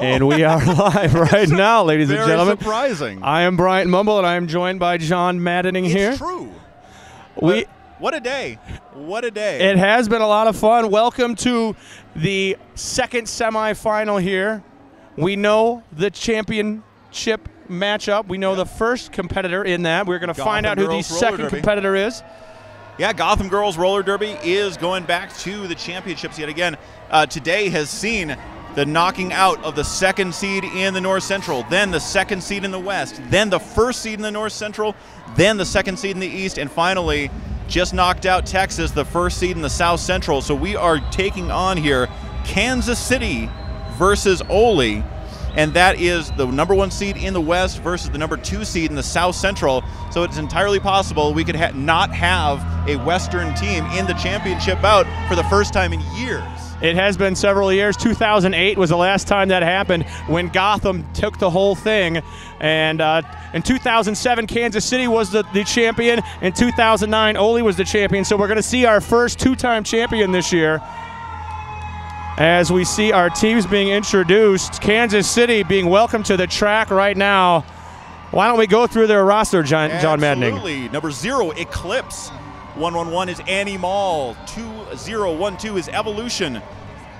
And we are live right now, ladies and gentlemen. surprising. I am Bryant Mumble, and I am joined by John Maddening it's here. true. We What a day. What a day. it has been a lot of fun. Welcome to the second semifinal here. We know the championship matchup. We know the first competitor in that. We're going to find out who the second Derby. competitor is. yeah, Gotham Girls Roller Derby is going back to the championships yet again. Uh, today has seen the knocking out of the second seed in the North Central, then the second seed in the West, then the first seed in the North Central, then the second seed in the East, and finally just knocked out Texas, the first seed in the South Central. So we are taking on here Kansas City versus Oly. and that is the number one seed in the West versus the number two seed in the South Central. So it's entirely possible we could ha- not have a Western team in the championship bout for the first time in years. It has been several years. 2008 was the last time that happened when Gotham took the whole thing. And uh, in 2007, Kansas City was the, the champion. In 2009, Oly was the champion. So we're going to see our first two time champion this year. As we see our teams being introduced, Kansas City being welcomed to the track right now. Why don't we go through their roster, John, John Maddening? Absolutely. Number zero, Eclipse. 111 is Annie Mall. 2012 is Evolution.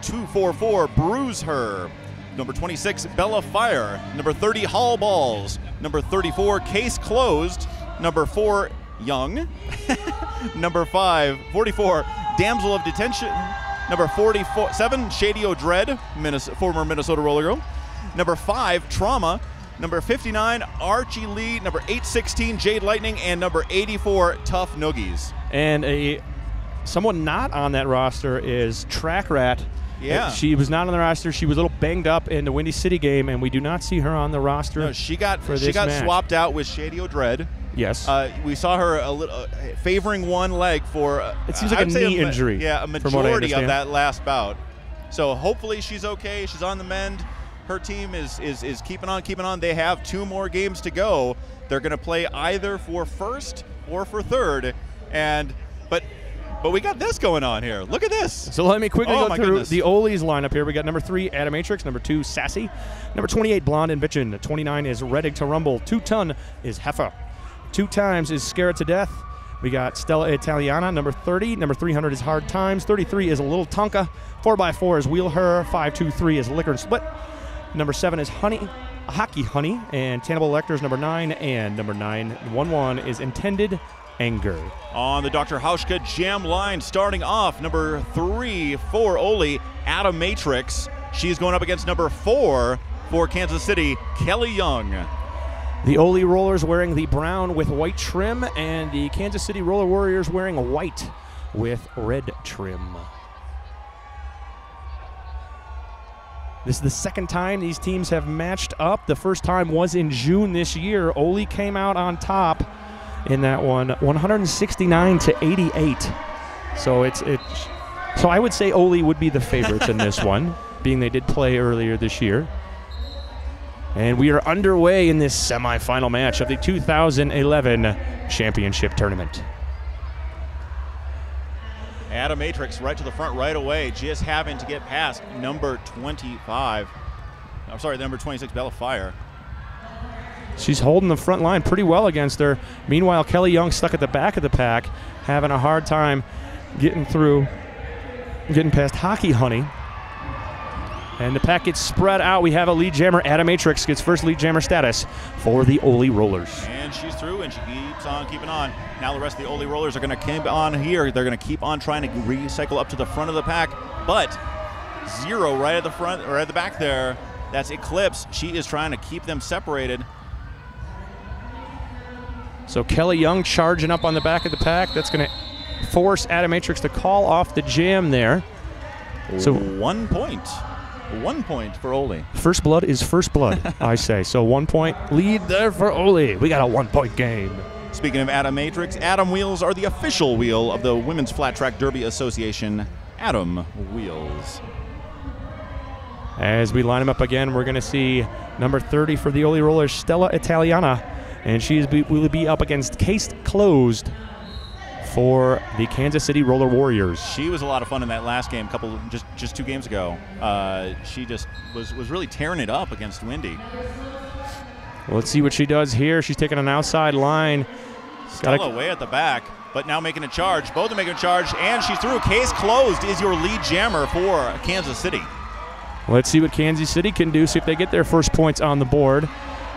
244, Bruise Her. Number 26, Bella Fire. Number 30, Hall Balls. Number 34, Case Closed. Number 4, Young. Number 5, 44, Damsel of Detention. Number 47, Shady O'Dread, Minnes- former Minnesota Roller Girl. Number 5, Trauma. Number 59, Archie Lee. Number 816, Jade Lightning. And number 84, Tough Noogies. And a someone not on that roster is Track Rat. Yeah. Uh, She was not on the roster. She was a little banged up in the Windy City game, and we do not see her on the roster. No, she got for she got match. swapped out with Shady O'Dread. yes. Uh, we saw her a little uh, favoring one leg for. Uh, It seems like a knee ma- injury, Yeah, a from what I majority of that last bout. So hopefully she's okay. She's on the mend. Her team is is is keeping on, keeping on. They have two more games to go. They're going to play either for first or for third, and but but we got this going on here. Look at this. so let me quickly Oh, go through goodness. the Oly's lineup here. We got number three, Atomatrix. Number two, Sassy. Number 28, Blonde and Bitchin'. 29 is Ready to Rumble. Two ton is Heffa. Two times is Scared to Death. We got Stella Italiana, number 30. Number 300 is Hard Times. 33 is a Little Tonka. 4x4 is Wheel Her. 523 is Liquor and Split. Number 7 is Honey, Hockey Honey. And Tannibal Electors, number 9. And number 911 is Intended Anger. On the Dr. Hauschka Jam line, starting off number three for Oly, Adam Matrix. She's going up against number four for Kansas City, Kelly Young. The Oly Rollers wearing the brown with white trim, and the Kansas City Roller Warriors wearing white with red trim. This is the second time these teams have matched up. The first time was in June this year. Oly came out on top in that one, 169 to 88. So it's it. So I would say Oly would be the favorites in this one, being they did play earlier this year. And we are underway in this semifinal match of the 2011 championship tournament. Atomatrix right to the front right away, just having to get past number 25. I'm sorry, the number 26, Bella Fire. She's holding the front line pretty well against her. Meanwhile, Kelly Young stuck at the back of the pack, having a hard time getting through, getting past Hockey Honey. And the pack gets spread out. We have a lead jammer. Atomatrix gets first lead jammer status for the Oly Rollers. And she's through, and she keeps on keeping on. Now the rest of the Oly Rollers are going to keep on here. They're going to keep on trying to recycle up to the front of the pack, but zero right at the front, or at the back there. That's Eclipse. She is trying to keep them separated. So Kelly Young charging up on the back of the pack. That's going to force Atomatrix to call off the jam there. So one point, one point for Oly. First blood is first blood, I say. So one point lead there for Oly. We got a one point game. Speaking of Adam Matrix, Atom Wheels are the official wheel of the Women's Flat Track Derby Association. Atom Wheels. As we line them up again, we're going to see number 30 for the Oly Rollers, Stella Italiana. And she is will be up against Case Closed for the Kansas City Roller Warriors. She was a lot of fun in that last game, couple just just two games ago. Uh, she just was was really tearing it up against Windy. Well, let's see what she does here. She's taking an outside line. Stella Gotta- way at the back, but now making a charge. Both are making a charge, and she's through. Case closed is your lead jammer for Kansas City. Let's see what Kansas City can do. See if they get their first points on the board.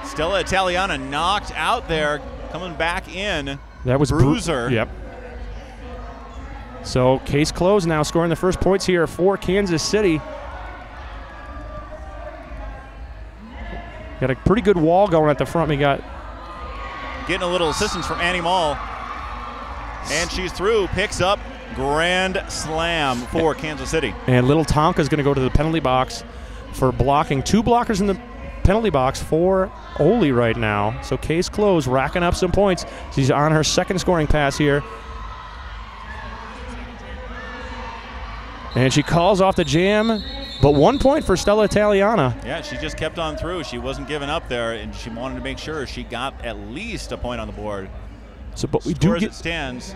Stella Italiana knocked out there, coming back in. That was Bru- Bruiser. yep. So case closed now, scoring the first points here for Kansas City. Got a pretty good wall going at the front. We got Getting a little assistance from Annie Mall. And she's through, picks up grand slam for Kansas City. and little Tonka's going to go to the penalty box for blocking. Two blockers in the penalty box for Oly right now. So case closed, racking up some points. She's on her second scoring pass here. And she calls off the jam, but one point for Stella Italiana. Yeah, she just kept on through. She wasn't giving up there, and she wanted to make sure she got at least a point on the board. So, but we Score do as it stands,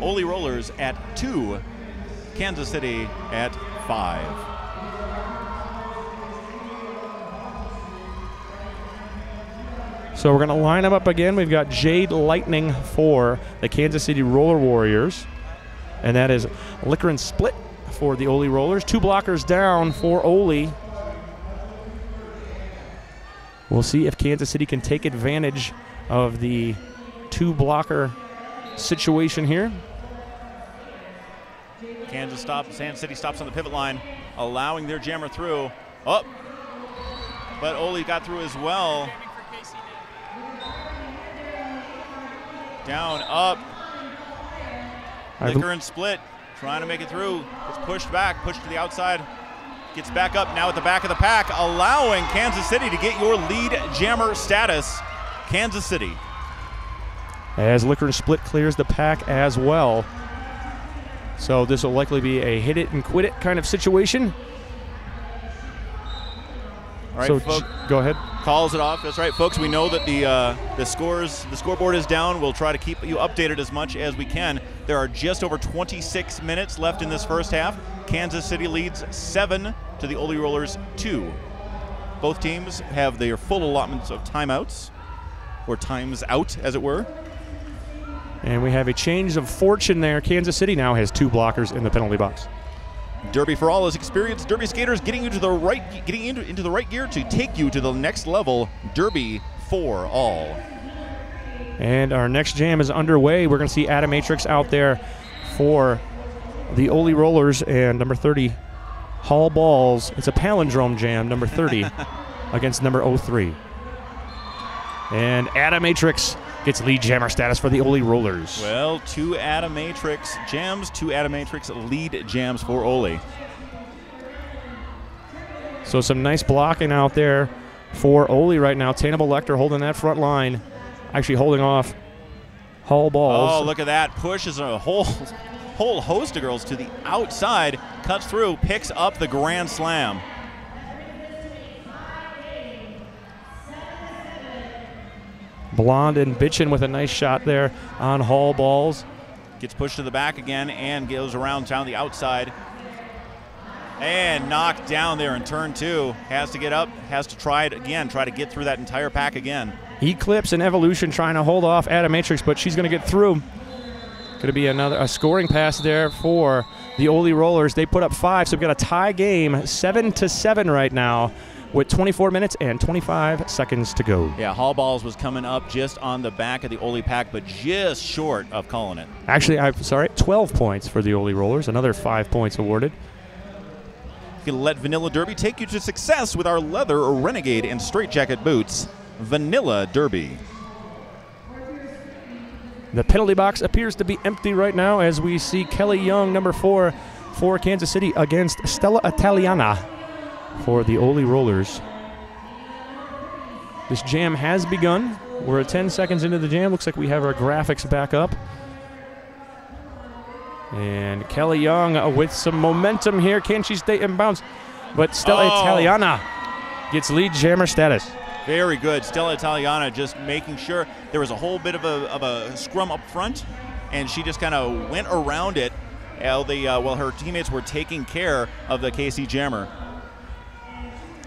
Oly Rollers at two, Kansas City at five. So we're going to line them up again. We've got Jade Lightning for the Kansas City Roller Warriors. And that is Liquor and Split for the Oly Rollers. Two blockers down for Oly. We'll see if Kansas City can take advantage of the two blocker situation here. Kansas stops, Kansas City stops on the pivot line, allowing their jammer through. Up, but Oly got through as well. Down, up, Liquor and split, trying to make it through. It's pushed back, pushed to the outside. Gets back up now at the back of the pack, allowing Kansas City to get your lead jammer status. Kansas City. as Liquor and Split clears the pack as well. So this will likely be a hit it and quit it kind of situation. All right, so folk, J- go ahead. calls it off. That's right, folks. We know that the uh, the scores, the scoreboard is down. We'll try to keep you updated as much as we can. There are just over 26 minutes left in this first half. Kansas City leads seven to the Oly Rollers two. Both teams have their full allotments of timeouts, or times out, as it were. And we have a change of fortune there. Kansas City now has two blockers in the penalty box. Derby for All is experienced Derby skaters getting you to the right, getting into, into the right gear to take you to the next level. Derby for All. And our next jam is underway. We're going to see Atomatrix out there for the Oly Rollers and number 30, Hall Balls. It's a palindrome jam, number 30 against number 03. And Atomatrix gets lead jammer status for the Oly Rollers. Well, two Atomatrix jams, two Atomatrix lead jams for Oly. So some nice blocking out there for Oly right now. Tannibal Lecter holding that front line, actually holding off Hall Balls. Oh, look at that. Pushes a whole whole host of girls to the outside, cuts through, picks up the grand slam. Blonde and Bitchin with a nice shot there on Hall Balls. Gets pushed to the back again and goes around down the outside. And knocked down there in turn two. Has to get up, has to try it again, try to get through that entire pack again. Eclipse and Evolution trying to hold off Atomatrix, but she's going to get through. Going to be another a scoring pass there for the Oly Rollers. They put up five, so we've got a tie game, seven to seven right now, with 24 minutes and 25 seconds to go. Yeah, Hall Balls was coming up just on the back of the Oly pack, but just short of calling it. Actually, I'm sorry, 12 points for the Oly Rollers. Another five points awarded. You can let Vanilla Derby take you to success with our leather, or renegade, and straitjacket boots. Vanilla Derby. The penalty box appears to be empty right now as we see Kelly Young, number four, for Kansas City against Stella Italiana for the Oly Rollers. This jam has begun. We're at 10 seconds into the jam. Looks like we have our graphics back up. And Kelly Young uh, with some momentum here. Can she stay in bounds? But Stella Oh. Italiana gets lead jammer status. Very good. Stella Italiana just making sure there was a whole bit of a, of a scrum up front, and she just kind of went around it while, the, uh, while her teammates were taking care of the KC Jammer.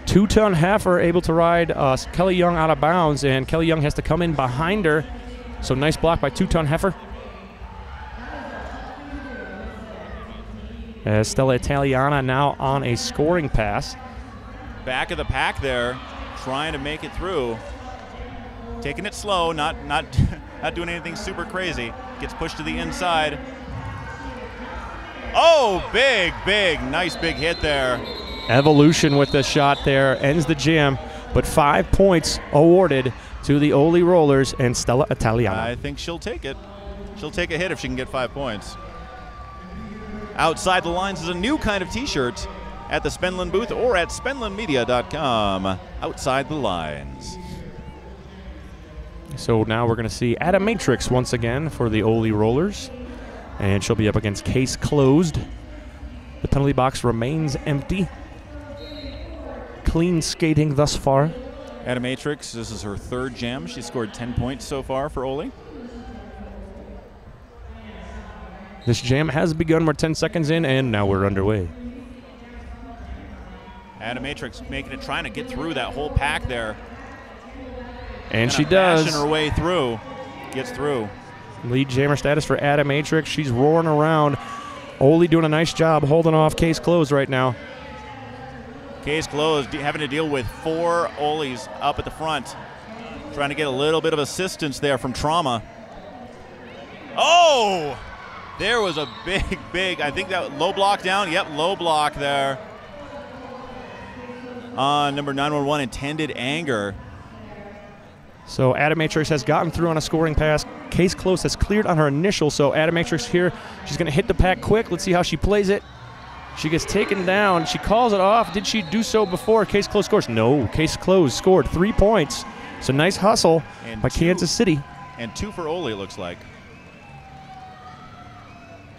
Two ton heifer able to ride uh, Kelly Young out of bounds, and Kelly Young has to come in behind her. So nice block by two ton heifer. As Stella Italiana now on a scoring pass. Back of the pack there, trying to make it through. Taking it slow, not not not doing anything super crazy. Gets pushed to the inside. Oh, big, big, nice big hit there. Evolution with the shot there ends the jam, but five points awarded to the Oly Rollers and Stella Italiana. I think she'll take it. She'll take a hit if she can get five points. Outside the Lines is a new kind of t-shirt at the Spenlin booth or at spenlinmedia.com. Outside the Lines. So now we're going to see Atomatrix once again for the Oly Rollers. And she'll be up against Case Closed. The penalty box remains empty. Clean skating thus far. Atomatrix, this is her third jam. She scored 10 points so far for Oly. This jam has begun. We're 10 seconds in, and now we're underway. Matrix making it, trying to get through that whole pack there. And she does. her way through. Gets through. Lead jammer status for Atomatrix. She's roaring around. Oly doing a nice job holding off case closed right now. Case closed, having to deal with four Olys up at the front. Trying to get a little bit of assistance there from Trauma. Oh! There was a big, big, I think that low block down. Yep, low block there. On number 911, intended anger. So Atomatrix has gotten through on a scoring pass. Case Close has cleared on her initial. So Atomatrix here, she's going to hit the pack quick. Let's see how she plays it. She gets taken down. She calls it off. Did she do so before Case Close scores? No. Case Close scored three points. So nice hustle and by two, Kansas City. And two for it looks like.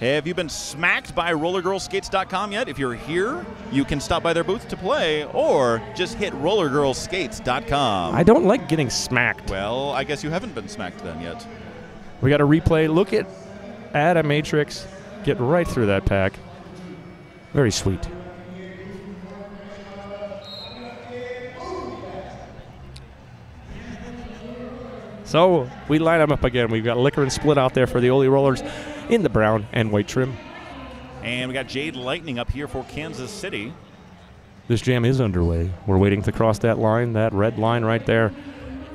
Have you been smacked by rollergirlskates.com yet? If you're here, you can stop by their booth to play or just hit rollergirlskates.com. I don't like getting smacked. Well, I guess you haven't been smacked then yet. We got a replay. Look at Atomatrix get right through that pack. Very sweet. So we line them up again. We've got Liquor and Split out there for the Oly Rollers in the brown and white trim. And we got Jade Lightning up here for Kansas City. This jam is underway. We're waiting to cross that line, that red line right there.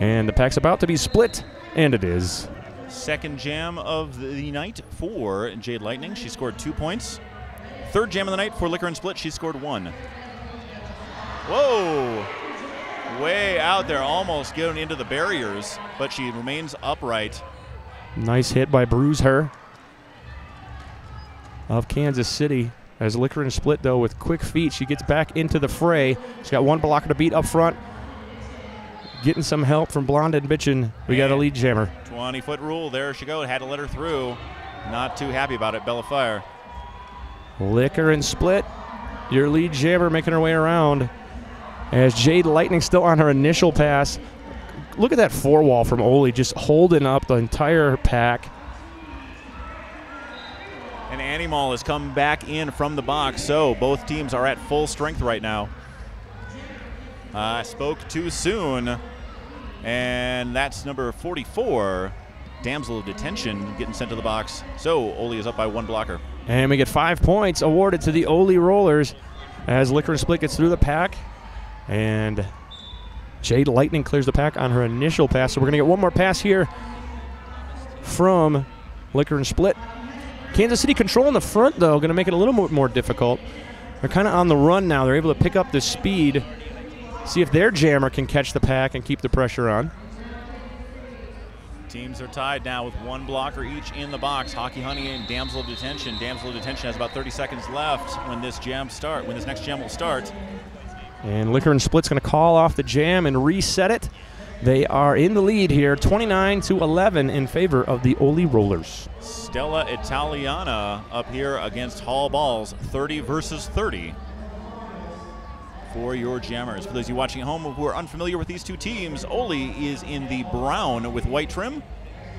And the pack's about to be split, and it is. Second jam of the night for Jade Lightning. She scored two points. Third jam of the night for Liquor and Split. She scored one. Whoa! Way out there, almost getting into the barriers, but she remains upright. Nice hit by Bruise Her of Kansas City. As Liquor and Split, though, with quick feet, she gets back into the fray. She's got one blocker to beat up front. Getting some help from Blonde and Bitchin. We got a lead jammer. 20 foot rule. There she goes. Had to let her through. Not too happy about it. Bella Fire. Liquor and Split. Your lead jammer making her way around. As Jade Lightning still on her initial pass. Look at that four wall from Oly just holding up the entire pack. And Animal has come back in from the box, so both teams are at full strength right now. I uh, spoke too soon, and that's number 44, Damsel of Detention, getting sent to the box. So Oly is up by one blocker. And we get five points awarded to the Oly Rollers as Liquor and Split gets through the pack. And Jade Lightning clears the pack on her initial pass. So we're going to get one more pass here from Liquor and Split. Kansas City control in the front, though, going to make it a little more, more difficult. They're kind of on the run now. They're able to pick up the speed, see if their jammer can catch the pack and keep the pressure on. Teams are tied now with one blocker each in the box. Hockey Honey and Damsel of Detention. Damsel of Detention has about 30 seconds left when this jam start. When this next jam will start. And Liquor and Split's going to call off the jam and reset it. They are in the lead here, 29 to 11 in favor of the Oly Rollers. Stella Italiana up here against Hall Balls, 30 versus 30 for your jammers. For those of you watching at home who are unfamiliar with these two teams, Oly is in the brown with white trim,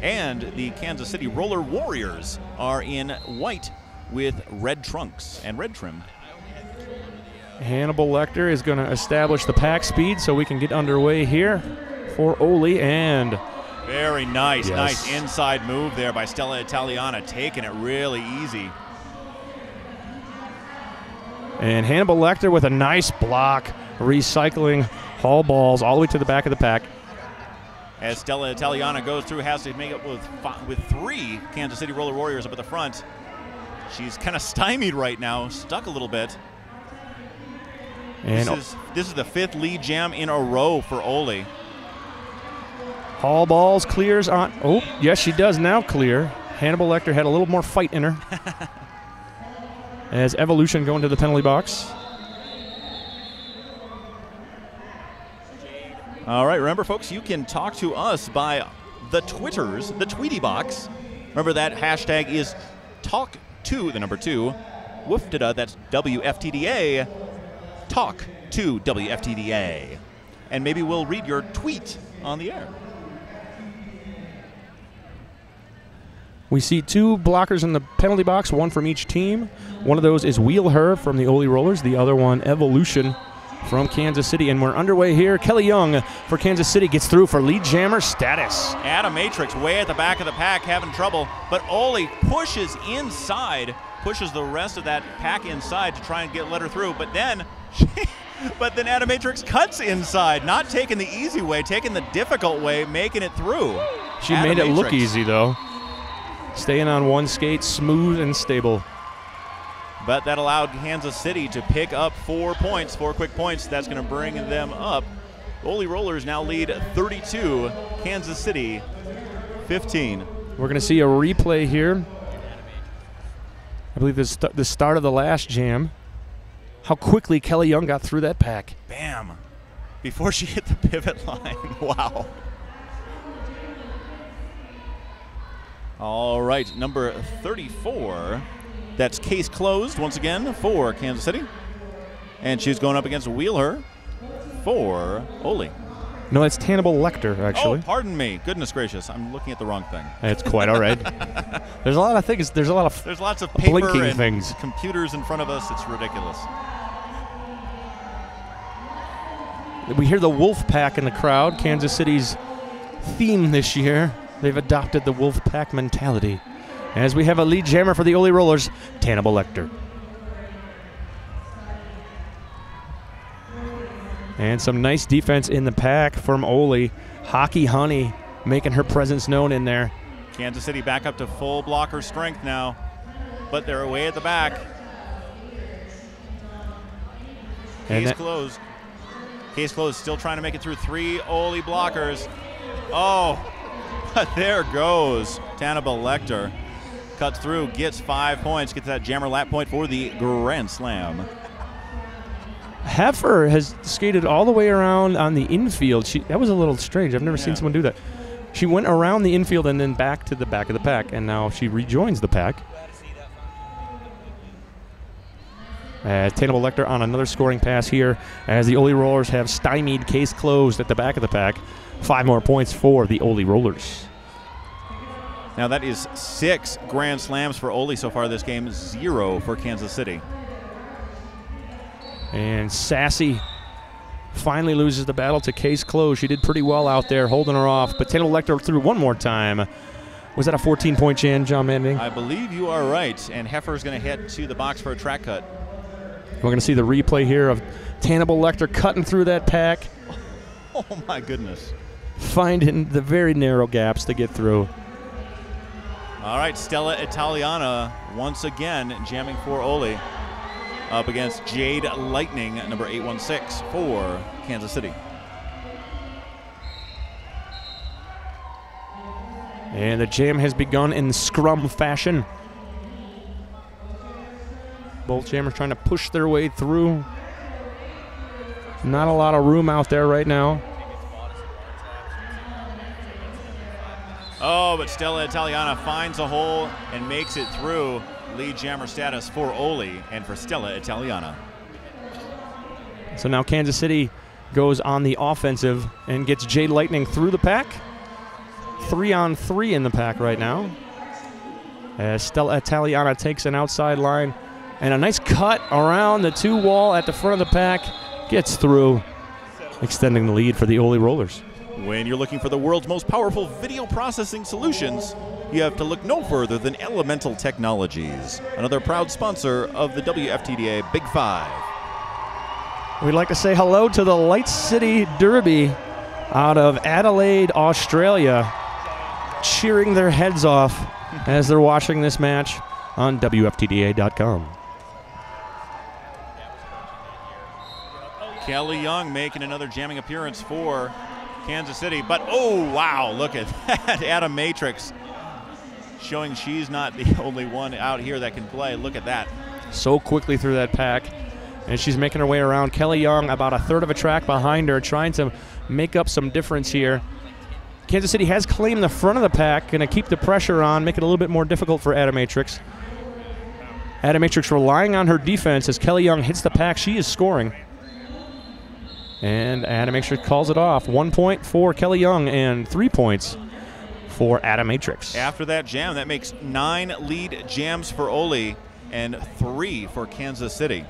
And the Kansas City Roller Warriors are in white with red trunks and red trim. Hannibal Lecter is going to establish the pack speed so we can get underway here for Oly and Very nice, Yes. nice inside move there by Stella Italiana, taking it really easy. and Hannibal Lecter with a nice block, recycling hall balls all the way to the back of the pack. As Stella Italiana goes through, has to make up with fi- with three Kansas City Roller Warriors up at the front. She's kind of stymied right now, stuck a little bit. And this is this is the fifth lead jam in a row for Oly. Hall balls clears on. Oh, yes, she does now clear. Hannibal Lecter had a little more fight in her. As Evolution going to the penalty box. All right, remember, folks, you can talk to us by the Twitters, the Tweety box. Remember that hashtag is talk to the number two. Wooftada, that's WFTDA. Talk to WFTDA. And maybe we'll read your tweet on the air. We see two blockers in the penalty box, one from each team. One of those is Wheel Her from the Oly Rollers, the other one, Evolution from Kansas City. And we're underway here. Kelly Young for Kansas City gets through for lead jammer status. Atomatrix way at the back of the pack having trouble, but Oly pushes inside, pushes the rest of that pack inside to try and get let her through. But then, but then Atomatrix cuts inside, not taking the easy way, taking the difficult way, making it through. She Adam made it look easy, though. Staying on one skate, smooth and stable. But that allowed Kansas City to pick up four points, four quick points. That's going to bring them up. Oly Rollers now lead 32, Kansas City 15. We're going to see a replay here. I believe this the start of the last jam. How quickly Kelly Young got through that pack. Bam! Before she hit the pivot line. wow. All right, number 34. That's case closed once again for Kansas City. And she's going up against Wheeler for Oly. No, it's Hannibal Lecter, oh, actually. Oh, pardon me. Goodness gracious. I'm looking at the wrong thing. It's quite all right. There's a lot of things. There's a lot of. There's lots of paper Blinking and things. computers in front of us. It's ridiculous. We hear the Wolf Pack in the crowd. Kansas City's theme this year. They've adopted the Wolf Pack mentality. As we have a lead jammer for the Oly Rollers, Hannibal Lecter. And some nice defense in the pack from Oly. Hockey Honey making her presence known in there. Kansas City back up to full blocker strength now, but they're away at the back. And Case closed. Case closed. Still trying to make it through three Oly blockers. Oh, there goes Hannibal Lecter. Cuts through, gets five points, gets that jammer lap point for the Grand Slam. Heifer has skated all the way around on the infield. She that was a little strange. I've never Yeah. seen someone do that. She went around the infield and then back to the back of the pack, and now she rejoins the pack. Hannibal Lecter on another scoring pass here, as the Oly Rollers have stymied case closed at the back of the pack. Five more points for the Oly Rollers. Now that is six Grand Slams for Oly so far this game, zero for Kansas City. And Sassy finally loses the battle to case Close. She did pretty well out there, holding her off. But Hannibal Lecter through one more time. Was that a 14 point jam, John Manning? I believe you are right, and Heifer is going to head to the box for a track cut. We're going to see the replay here of Hannibal Lecter cutting through that pack, Oh my goodness. Finding the very narrow gaps to get through. All right, Stella Italiana once again jamming for Oly up against Jade Lightning, number 816 for Kansas City. And the jam has begun in scrum fashion. Both jammers trying to push their way through. Not a lot of room out there right now. Oh, but Stella Italiana finds a hole and makes it through. Lead jammer status for Oly and for Stella Italiana. So now Kansas City goes on the offensive and gets Jade Lightning through the pack. three on three in the pack right now. As Stella Italiana takes an outside line and a nice cut around the two wall at the front of the pack gets through, extending the lead for the Oly Rollers. When you're looking for the world's most powerful video processing solutions, you have to look no further than Elemental Technologies, another proud sponsor of the WFTDA Big Five. We'd like to say hello to the Light City Derby out of Adelaide, Australia, cheering their heads off as they're watching this match on WFTDA.com. Kelly Young making another jamming appearance for Kansas City. But oh, wow, look at that. Atomatrix showing she's not the only one out here that can play. Look at that. So quickly through that pack. And she's making her way around. Kelly Young about a third of a track behind her, trying to make up some difference here. Kansas City has claimed the front of the pack, going to keep the pressure on, make it a little bit more difficult for Atomatrix. Atomatrix relying on her defense as Kelly Young hits the pack. She is scoring. And Atomatrix calls it off. One point for Kelly Young and three points for Atomatrix. After that jam, that makes nine lead jams for Oly and three for Kansas City.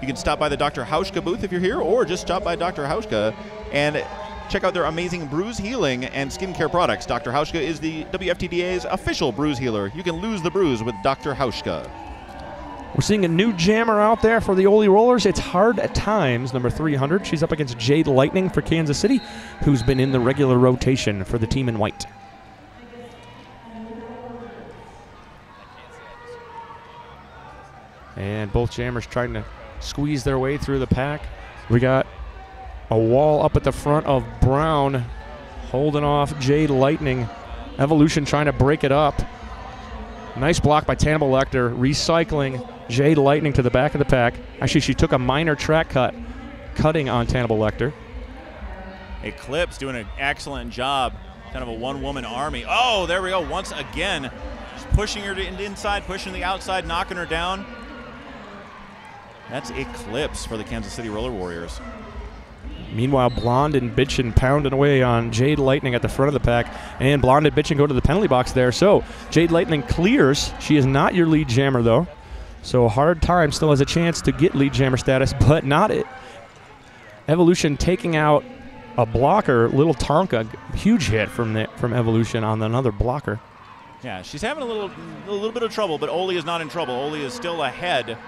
You can stop by the Dr. Hauschka booth if you're here, or just stop by Dr. Hauschka and check out their amazing bruise healing and skincare products. Dr. Hauschka is the WFTDA's official bruise healer. You can lose the bruise with Dr. Hauschka. We're seeing a new jammer out there for the Oly Rollers. It's hard at times, number 300. She's up against Jade Lightning for Kansas City, who's been in the regular rotation for the team in white. And both jammers trying to squeeze their way through the pack. We got a wall up at the front of Brown holding off Jade Lightning. Evolution trying to break it up. Nice block by Tannibal Lecter, recycling Jade Lightning to the back of the pack. Actually, she took a minor track cut, cutting on Tannibal Lecter. Eclipse doing an excellent job. Kind of a one woman army. Oh, there we go. Once again, just pushing her to the inside, pushing the outside, knocking her down. That's Eclipse for the Kansas City Roller Warriors. Meanwhile, Blonde and Bitchin pounding away on Jade Lightning at the front of the pack, and Blonde and Bitchin go to the penalty box there. So Jade Lightning clears. She is not your lead jammer though, so Hard Time still has a chance to get lead jammer status, but not it. Evolution taking out a blocker, Little Tonka, huge hit from the, from Evolution on another blocker. Yeah, she's having a little a little bit of trouble, but Oly is not in trouble. Oly is still ahead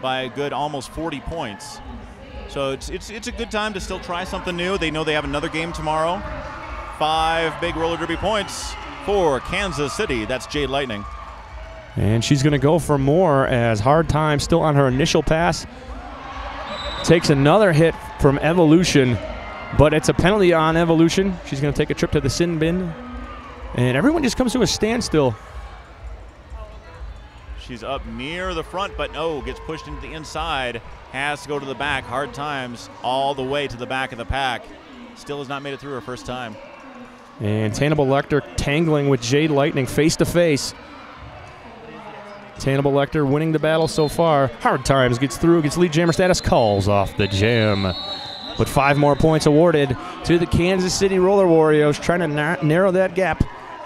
by a good almost 40 points. So it's, it's, it's a good time to still try something new. They know they have another game tomorrow. Five big roller derby points for Kansas City. That's Jade Lightning. And she's going to go for more as Hard Time still on her initial pass. Takes another hit from Evolution, but it's a penalty on Evolution. She's going to take a trip to the sin bin. And everyone just comes to a standstill. She's up near the front, but no, gets pushed into the inside. Has to go to the back. Hard times all the way to the back of the pack. Still has not made it through her first time. And Tannibal Lecter tangling with Jade Lightning face to face. Tannibal Lecter winning the battle so far. Hard Times gets through, gets lead jammer status, calls off the jam. But five more points awarded to the Kansas City Roller Warriors, trying to na- narrow that gap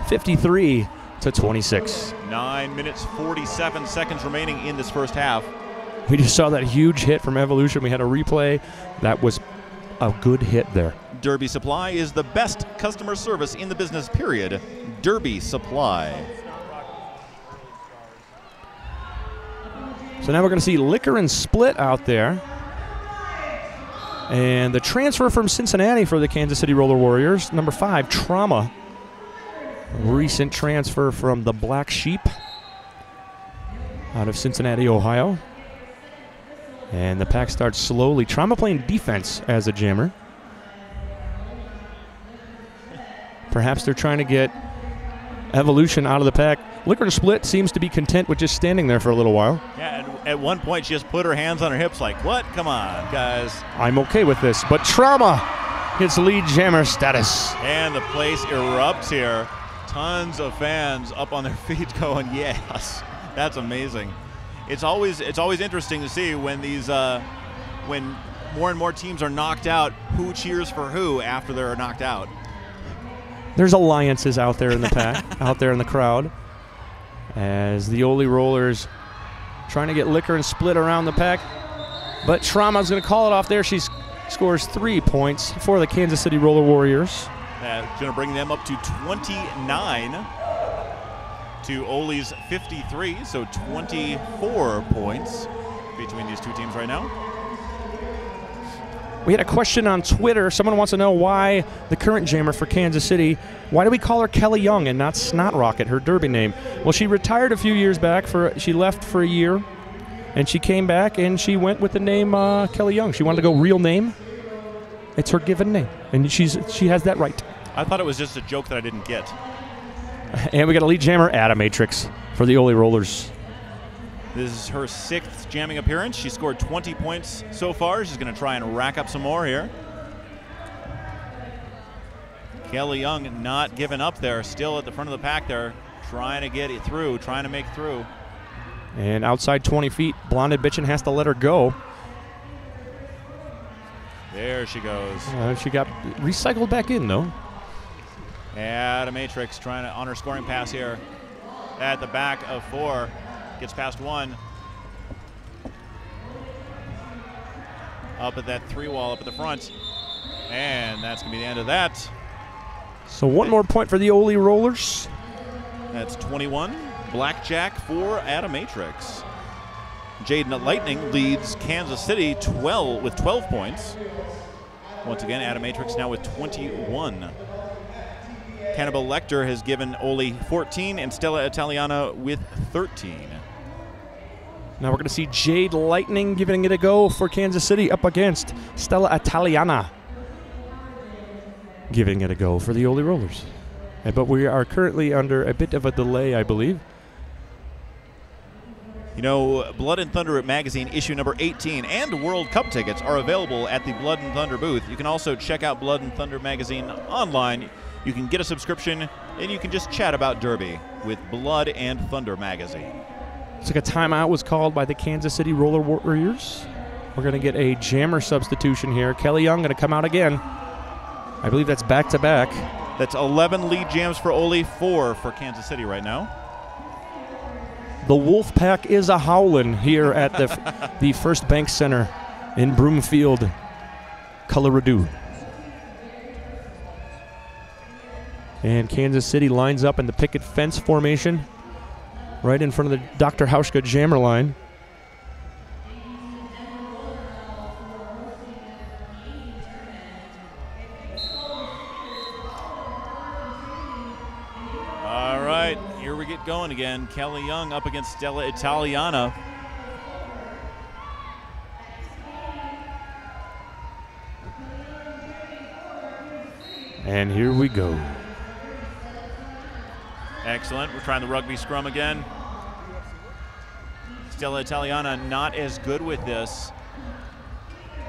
53 to 26. Nine minutes, 47 seconds remaining in this first half. We just saw that huge hit from Evolution. We had a replay. That was a good hit there. Derby Supply is the best customer service in the business, period. Derby Supply. So now we're going to see Liquor and Split out there. And the transfer from Cincinnati for the Kansas City Roller Warriors, number five, Trauma. Recent transfer from the Black Sheep out of Cincinnati, Ohio. And the pack starts slowly. Trauma playing defense as a jammer. Perhaps they're trying to get Evolution out of the pack. Liquor and Split seems to be content with just standing there for a little while. Yeah, at, one point she just put her hands on her hips like, what? Come on, guys. I'm okay with this. But Trauma hits lead jammer status. And the place erupts here. Tons of fans up on their feet going, yes. That's amazing. It's always it's always interesting to see when these uh, when more and more teams are knocked out, who cheers for who after they're knocked out. There's alliances out there in the pack, out there in the crowd, as the Oly Rollers trying to get liquor and split around the pack. But Trauma's going to call it off there. She scores three points for the Kansas City Roller Warriors. That's going to bring them up to 29 to Oly's 53, so 24 points between these two teams right now. We had a question on Twitter. Someone wants to know why the current jammer for Kansas City, why do we call her Kelly Young and not Snot Rocket, her derby name? Well, she retired a few years back for she left for a year and she came back and she went with the name uh, Kelly Young. She wanted to go real name. It's her given name, and she's she has that right. I thought it was just a joke that I didn't get. And we got a lead jammer, Atomatrix, for the Oly Rollers. This is her sixth jamming appearance. She scored 20 points so far. She's going to try and rack up some more here. Kelly Young not giving up there, still at the front of the pack there, trying to get it through, trying to make through. And outside 20 feet, Blonded Bitchin has to let her go. There she goes. Uh, she got recycled back in, though. Yeah, the Matrix trying to on her scoring pass here at the back of four. Gets past one. Up at that three wall up at the front. And that's going to be the end of that. So one more point for the Oly Rollers. That's 21. Blackjack for Matrix. Jade Lightning leads Kansas City 12 with 12 points. Once again, Atomatrix now with 21. Cannibal Lecter has given Ole 14 and Stella Italiana with 13. Now we're going to see Jade Lightning giving it a go for Kansas City up against Stella Italiana giving it a go for the Oly Rollers. Uh, but we are currently under a bit of a delay, I believe. You know, Blood and Thunder magazine issue number 18 and World Cup tickets are available at the Blood and Thunder booth. You can also check out Blood and Thunder magazine online. You can get a subscription and you can just chat about Derby with Blood and Thunder magazine. It's like a timeout was called by the Kansas City Roller Warriors. We're going to get a jammer substitution here. Kelly Young going to come out again. I believe that's back to back. That's 11 lead jams for Oly, four for Kansas City right now. The Wolf Pack is a howling here at the the First Bank Center in Broomfield, Colorado. And Kansas City lines up in the picket fence formation right in front of the Dr. Hauschka jammer line. All right, here we get going again. Kelly Young up against Stella Italiana. And here we go. Excellent. We're trying the rugby scrum again. Stella Italiana not as good with this.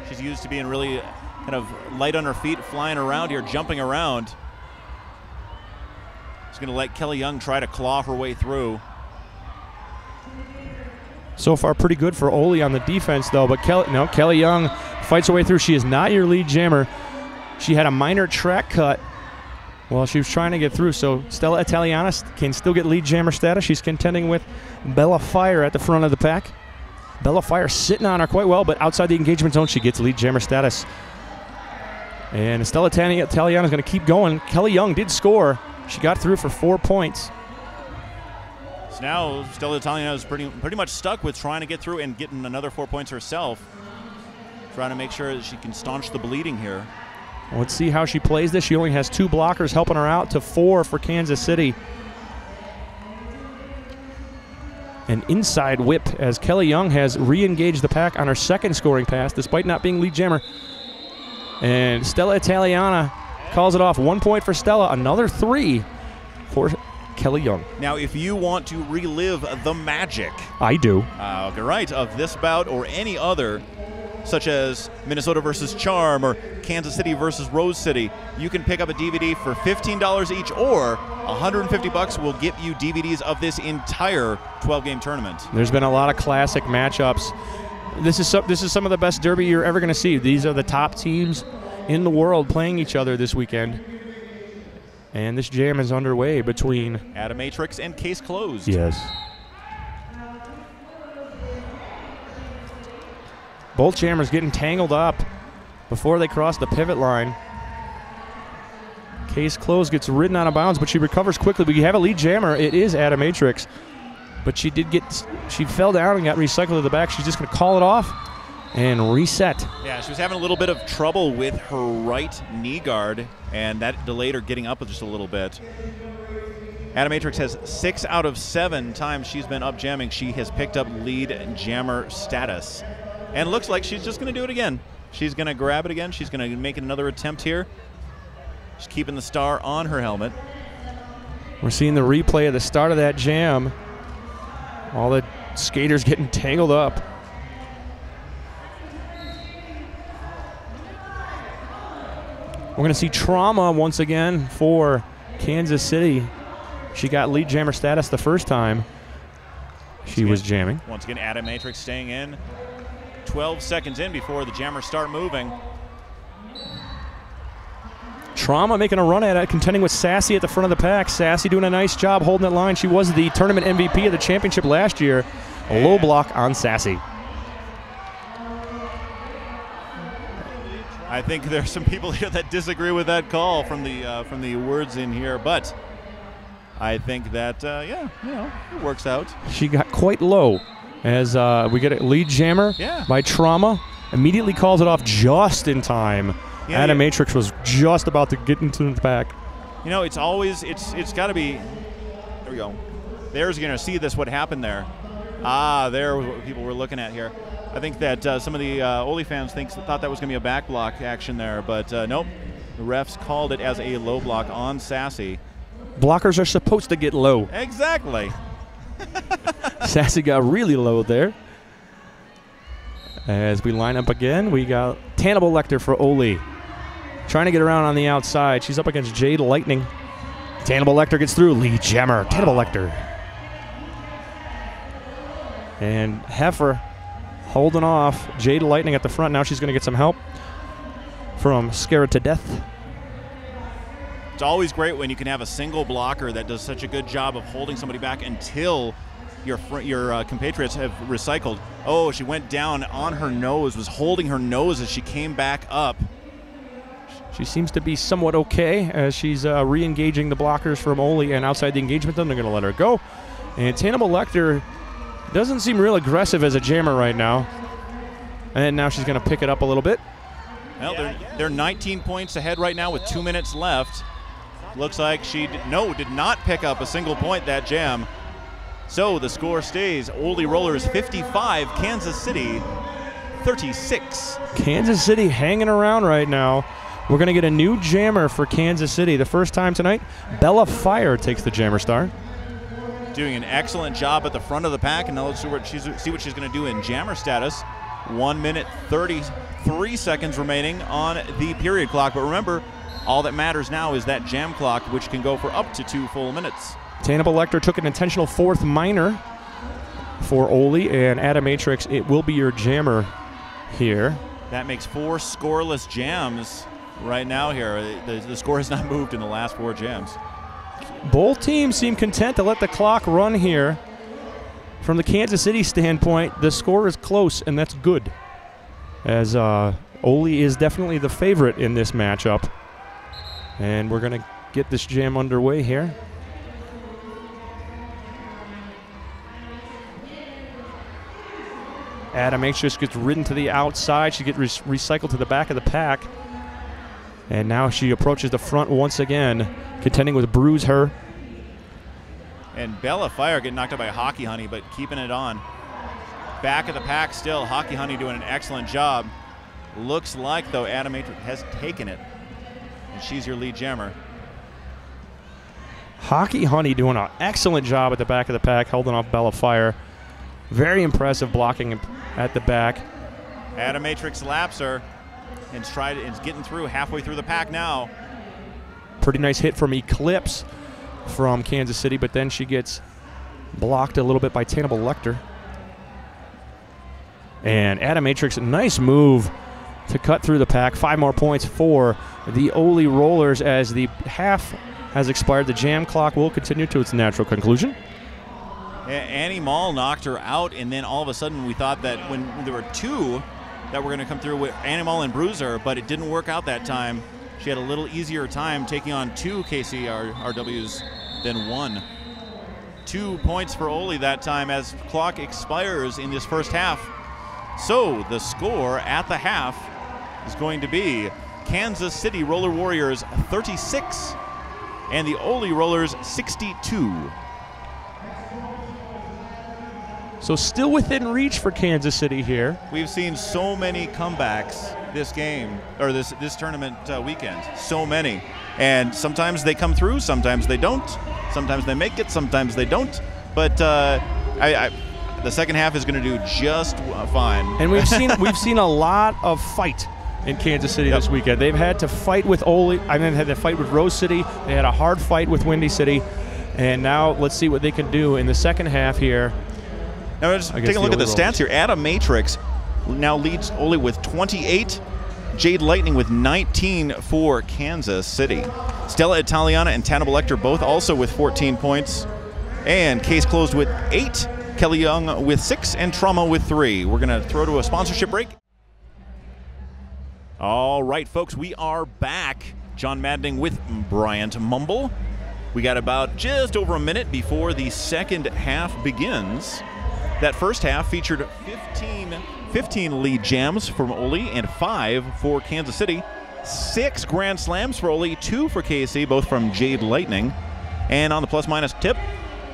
She's used to being really kind of light on her feet, flying around here, jumping around. She's going to let Kelly Young try to claw her way through. So far, pretty good for Oly on the defense, though. But Kelly, no, Kelly Young fights her way through. She is not your lead jammer. She had a minor track cut while she was trying to get through. So Stella Italiana can still get lead jammer status. She's contending with Bella Fire at the front of the pack. Bella Fire sitting on her quite well, but outside the engagement zone, she gets lead jammer status. And Stella Italiana is going to keep going. Kelly Young did score. She got through for four points. So now Stella Italiana is pretty pretty much stuck with trying to get through and getting another four points herself. Trying to make sure that she can staunch the bleeding here. Let's see how she plays this. She only has two blockers helping her out to four for Kansas City. An inside whip as Kelly Young has re engaged the pack on her second scoring pass despite not being lead jammer. And Stella Italiana calls it off. One point for Stella, another three for Kelly Young. Now, if you want to relive the magic, I do. Uh, okay, right, of this bout or any other, such as Minnesota versus Charm or Kansas City versus Rose City, you can pick up a DVD for $15 each or 150 bucks will get you DVDs of this entire 12-game tournament. There's been a lot of classic matchups. This is some, this is some of the best derby you're ever going to see. These are the top teams in the world playing each other this weekend. And this jam is underway between. Atomatrix and case closed. Yes. Both jammers getting tangled up before they cross the pivot line. Case closed gets ridden out of bounds, but she recovers quickly. We have a lead jammer. It is Atomatrix. But she did get, she fell down and got recycled to the back. She's just going to call it off and reset. Yeah, she was having a little bit of trouble with her right knee guard, and that delayed her getting up just a little bit. Atomatrix has six out of seven times she's been up jamming. She has picked up lead jammer status. And looks like she's just going to do it again. She's going to grab it again. She's going to make another attempt here. She's keeping the star on her helmet. We're seeing the replay of the start of that jam. All the skaters getting tangled up. We're going to see trauma once again for Kansas City. She got lead jammer status the first time she again, was jamming. Once again, Atomatrix staying in. 12 seconds in before the jammers start moving. Trauma making a run at it, contending with Sassy at the front of the pack. Sassy doing a nice job holding that line. She was the tournament MVP of the championship last year. A low block on Sassy. I think there's some people here that disagree with that call from the uh, from the words in here, but I think that uh, yeah, you know, it works out. She got quite low as uh, we get a lead jammer Yeah. by Trauma. Immediately calls it off just in time. Yeah, Atomatrix was just about to get into the back. You know, it's always it's it's got to be. There we go. There's going to see this. What happened there? Ah, there was what people were looking at here. I think that uh, some of the uh, Oly fans thinks thought that was going to be a back block action there, but uh, nope. The refs called it as a low block on Sassy. Blockers are supposed to get low. Exactly. Sassy got really low there. As we line up again, we got Tannibal Lecter for Oly. Trying to get around on the outside. She's up against Jade Lightning. Tannibal Lecter gets through. Lee Jammer. Tannibal Lecter. And Heifer holding off Jade Lightning at the front. Now she's going to get some help from Scared to Death. It's always great when you can have a single blocker that does such a good job of holding somebody back until your your uh, compatriots have recycled. Oh, she went down on her nose, was holding her nose as she came back up. She seems to be somewhat okay as she's uh, re engaging the blockers from Oly, and outside the engagement, then they're going to let her go. And Tannibal Lecter doesn't seem real aggressive as a jammer right now. And now she's going to pick it up a little bit. Well, they're, they're 19 points ahead right now with two minutes left. Looks like she did, no did not pick up a single point that jam. So the score stays: Oly Rollers 55, Kansas City 36. Kansas City hanging around right now. We're going to get a new jammer for Kansas City. The first time tonight, Bella Fire takes the jammer star. Doing an excellent job at the front of the pack, and now let's see what she's, see what she's going to do in jammer status. One minute 33 seconds remaining on the period clock. But remember, all that matters now is that jam clock, which can go for up to two full minutes. Tannibal Lecter took an intentional fourth minor for Oly, and Atomatrix, it will be your jammer here. That makes four scoreless jams right now here. The, the score has not moved in the last four jams. Both teams seem content to let the clock run here. From the Kansas City standpoint, the score is close, and that's good. As uh, Oly is definitely the favorite in this matchup. And we're going to get this jam underway here. Atomatrix gets ridden to the outside. She gets re- recycled to the back of the pack. And now she approaches the front once again, contending with Bruise Her. And Bella Fire getting knocked out by Hockey Honey, but keeping it on. Back of the pack still. Hockey Honey doing an excellent job. Looks like, though, Adam Atomatrix has taken it. And she's your lead jammer. Hockey Honey doing an excellent job at the back of the pack, holding off Bella Fire. Very impressive blocking at the back. Atomatrix laps her and tried is getting through halfway through the pack now. Pretty nice hit from Eclipse from Kansas City, but then she gets blocked a little bit by Tannibal Lecter. And Atomatrix, nice move to cut through the pack. Five more points for the Oly Rollers as the half has expired. The jam clock will continue to its natural conclusion. Annie Mall knocked her out, and then all of a sudden we thought that when there were two that were going to come through with Annie Mall and Bruiser, but it didn't work out that time. She had a little easier time taking on two KCRWs than one. Two points for Oly that time as clock expires in this first half. So the score at the half is going to be Kansas City Roller Warriors 36 and the Oly Rollers 62. So still within reach for Kansas City here. We've seen so many comebacks this game or this this tournament uh, weekend. So many, and sometimes they come through, sometimes they don't. Sometimes they make it, sometimes they don't. But uh, I, I, the second half is going to do just fine. And we've seen we've seen a lot of fight in Kansas City yep. this weekend. They've had to fight with Oly. I mean, they had to fight with Rose City. They had a hard fight with Windy City, and now let's see what they can do in the second half here. Now let's take a look at the stats here. Atomatrix now leads Oly with 28. Jade Lightning with 19 for Kansas City. Stella Italiana and Tana Lecter both also with 14 points. And case closed with eight. Kelly Young with six and Trauma with three. We're going to throw to a sponsorship break. All right, folks, we are back. John Maddening with Bryant Mumble. We got about just over a minute before the second half begins. That first half featured 15, 15 lead jams from Oly and five for Kansas City. Six grand slams for Oly, two for KC, both from Jade Lightning. And on the plus minus tip,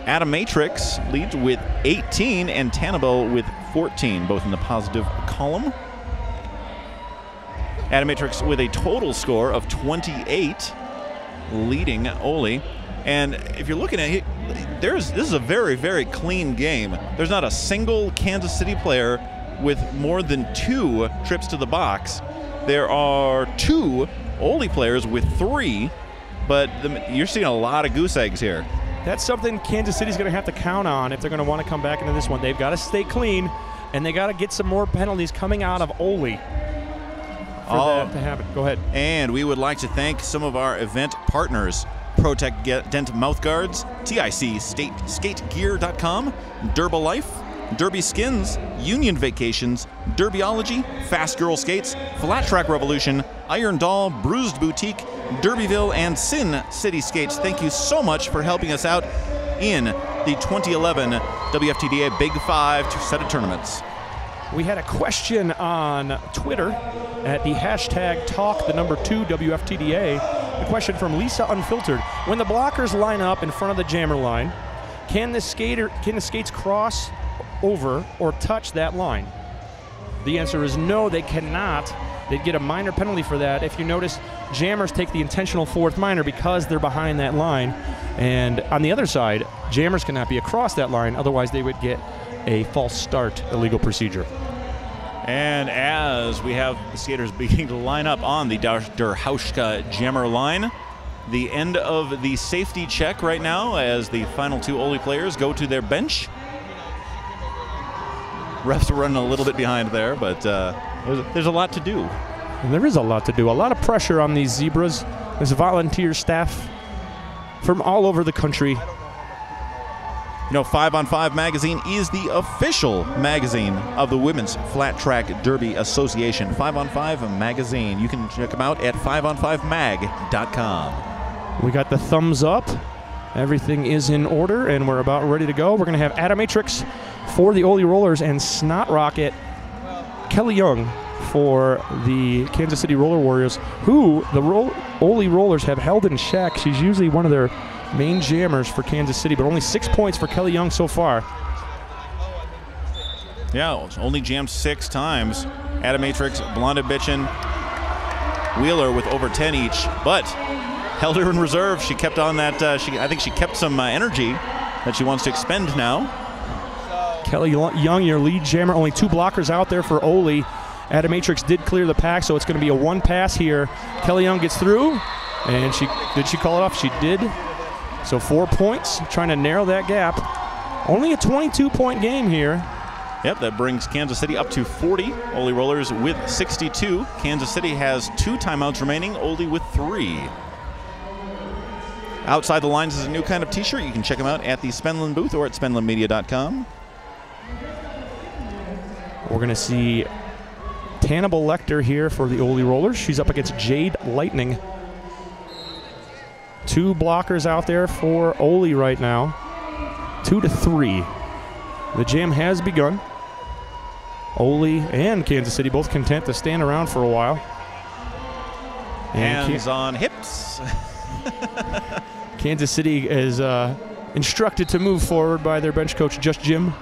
Atomatrix leads with 18 and Tannibal with 14, both in the positive column. Atomatrix with a total score of 28, leading Oly. And if you're looking at it, there's this is a very very clean game. There's not a single Kansas City player with more than two trips to the box. There are two Oly players with three, but the, you're seeing a lot of goose eggs here. That's something Kansas City's going to have to count on if they're going to want to come back into this one. They've got to stay clean, and they got to get some more penalties coming out of Oly oh, that to happen. Go ahead. And we would like to thank some of our event partners. Protect Dent Mouthguards, TIC State SkateGear.com, Life, Derby Skins, Union Vacations, Derbyology, Fast Girl Skates, Flat Track Revolution, Iron Doll, Bruised Boutique, Derbyville, and Sin City Skates. Thank you so much for helping us out in the 2011 WFTDA Big Five set of tournaments. We had a question on Twitter at the hashtag talk the number two WFTDA. A question from Lisa Unfiltered. When the blockers line up in front of the jammer line, can the skater can the skates cross over or touch that line? The answer is no, they cannot. They'd get a minor penalty for that. If you notice, jammers take the intentional fourth minor because they're behind that line. And on the other side, jammers cannot be across that line, otherwise, they would get a false start illegal procedure. And as we have the skaters beginning to line up on the Dr. Hauschka jammer line, the end of the safety check right now as the final two Oly players go to their bench. Refs are running a little bit behind there, but uh, there's, there's a lot to do. And there is a lot to do. A lot of pressure on these zebras. There's volunteer staff from all over the country you know, 5 on 5 magazine is the official magazine of the Women's Flat Track Derby Association. 5 on 5 magazine. You can check them out at 5on5mag.com. We got the thumbs up. Everything is in order, and we're about ready to go. We're going to have Atomatrix for the Oly Rollers and Snot Rocket Kelly Young for the Kansas City Roller Warriors, who the Roll- Oly Rollers have held in check. She's usually one of their main jammers for Kansas City, but only six points for Kelly Young so far. Yeah, only jammed six times. Atomatrix, Blonde Bitchin, Wheeler with over 10 each, but held her in reserve. She kept on that. Uh, she, I think she kept some uh, energy that she wants to expend now. Kelly Young, your lead jammer, only two blockers out there for Oly. Atomatrix did clear the pack, so it's going to be a one pass here. Kelly Young gets through, and she did she call it off? She did. So four points, trying to narrow that gap. Only a 22 point game here. Yep, that brings Kansas City up to 40. Oly Rollers with 62. Kansas City has two timeouts remaining, Oly with three. Outside the Lines is a new kind of t shirt. You can check them out at the Spenlin booth or at spenlinmedia.com. We're going to see Tannibal Lecter here for the Oly Rollers. She's up against Jade Lightning. Two blockers out there for Oly right now. Two to three. The jam has begun. Oly and Kansas City both content to stand around for a while. And Hands on hips. Kansas City is uh, instructed to move forward by their bench coach, Just Jim.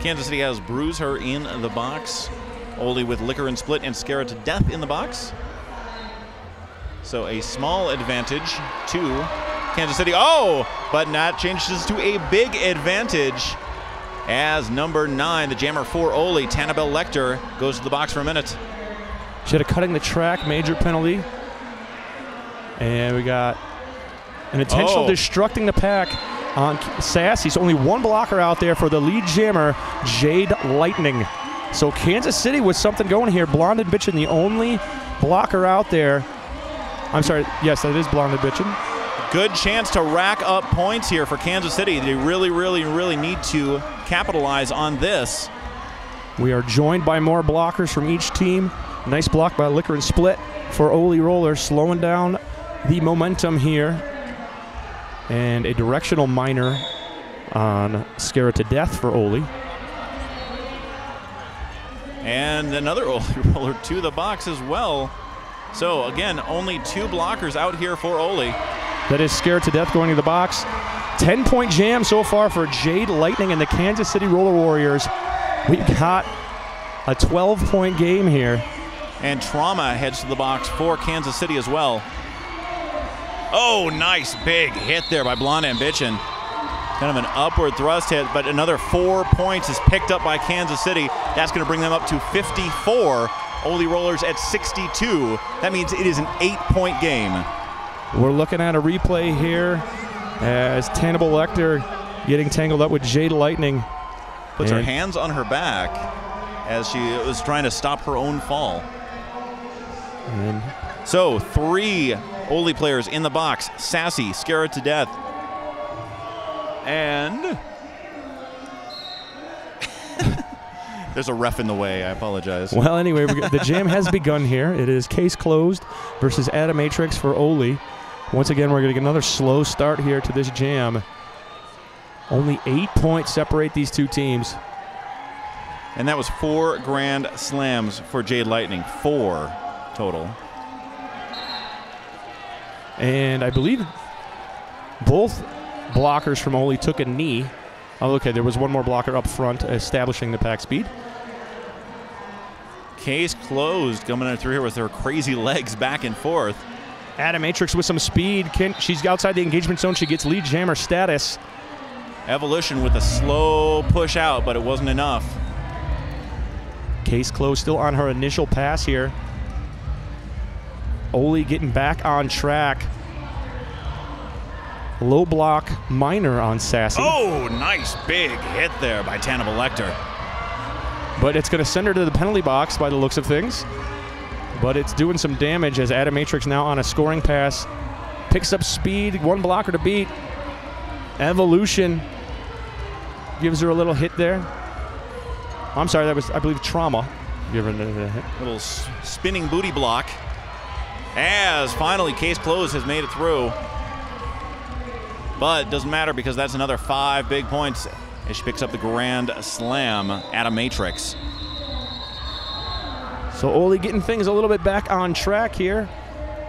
Kansas City has Bruiser in the box. Oly with Liquor and Split and Scare It to Death in the box. So a small advantage to Kansas City. Oh, but that changes to a big advantage as number nine, the Jammer for Oly, Tannibal Lecter, goes to the box for a minute. She had a cutting the track major penalty. And we got an intentional Oh. destructing the pack on Sassy's only one blocker out there for the lead jammer, Jade Lightning. So Kansas City with something going here. Blonde and Bitchin, the only blocker out there. I'm sorry, yes, that is Blonde Bitchin. Good chance to rack up points here for Kansas City. They really, really, really need to capitalize on this. We are joined by more blockers from each team. Nice block by Liquor and Split for Oly Roller, slowing down the momentum here. And a directional minor on Scare It to Death for Oly. And another Oly roller to the box as well. So again, only two blockers out here for Oly. That is Scared to Death going to the box. 10 point jam so far for Jade Lightning and the Kansas City Roller Warriors. We've got a 12 point game here. And Trauma heads to the box for Kansas City as well. Oh, nice big hit there by Blonde Ambition. Kind of an upward thrust hit, but another four points is picked up by Kansas City. That's going to bring them up to 54. Oly Rollers at 62. That means it is an eight point game. We're looking at a replay here as Tannibal Lecter getting tangled up with Jade Lightning. Puts her hands on her back as she was trying to stop her own fall. And So, three Oly players in the box. Sassy, Scare It to Death. And. There's a ref in the way. I apologize. well, anyway, the jam has begun here. It is case closed versus Atomatrix for Oly. Once again, we're going to get another slow start here to this jam. Only eight points separate these two teams. And that was four grand slams for Jade Lightning. Four total. And I believe both blockers from Oly took a knee. Oh, okay, there was one more blocker up front establishing the pack speed. Case closed, coming in through here with her crazy legs back and forth. Atomatrix with some speed. Can, she's outside the engagement zone. She gets lead jammer status. Evolution with a slow push out, but it wasn't enough. Case closed still on her initial pass here. Oly getting back on track. Low block minor on Sassy. Oh, nice big hit there by Tannibal Lecter. But it's going to send her to the penalty box by the looks of things. But it's doing some damage as Atomatrix now on a scoring pass. Picks up speed, one blocker to beat. Evolution gives her a little hit there. I'm sorry, that was, I believe, trauma. Giving her a hit. Little spinning booty block. As finally Case Close has made it through. But it doesn't matter because that's another five big points as she picks up the Grand Slam Atomatrix. So Oly getting things a little bit back on track here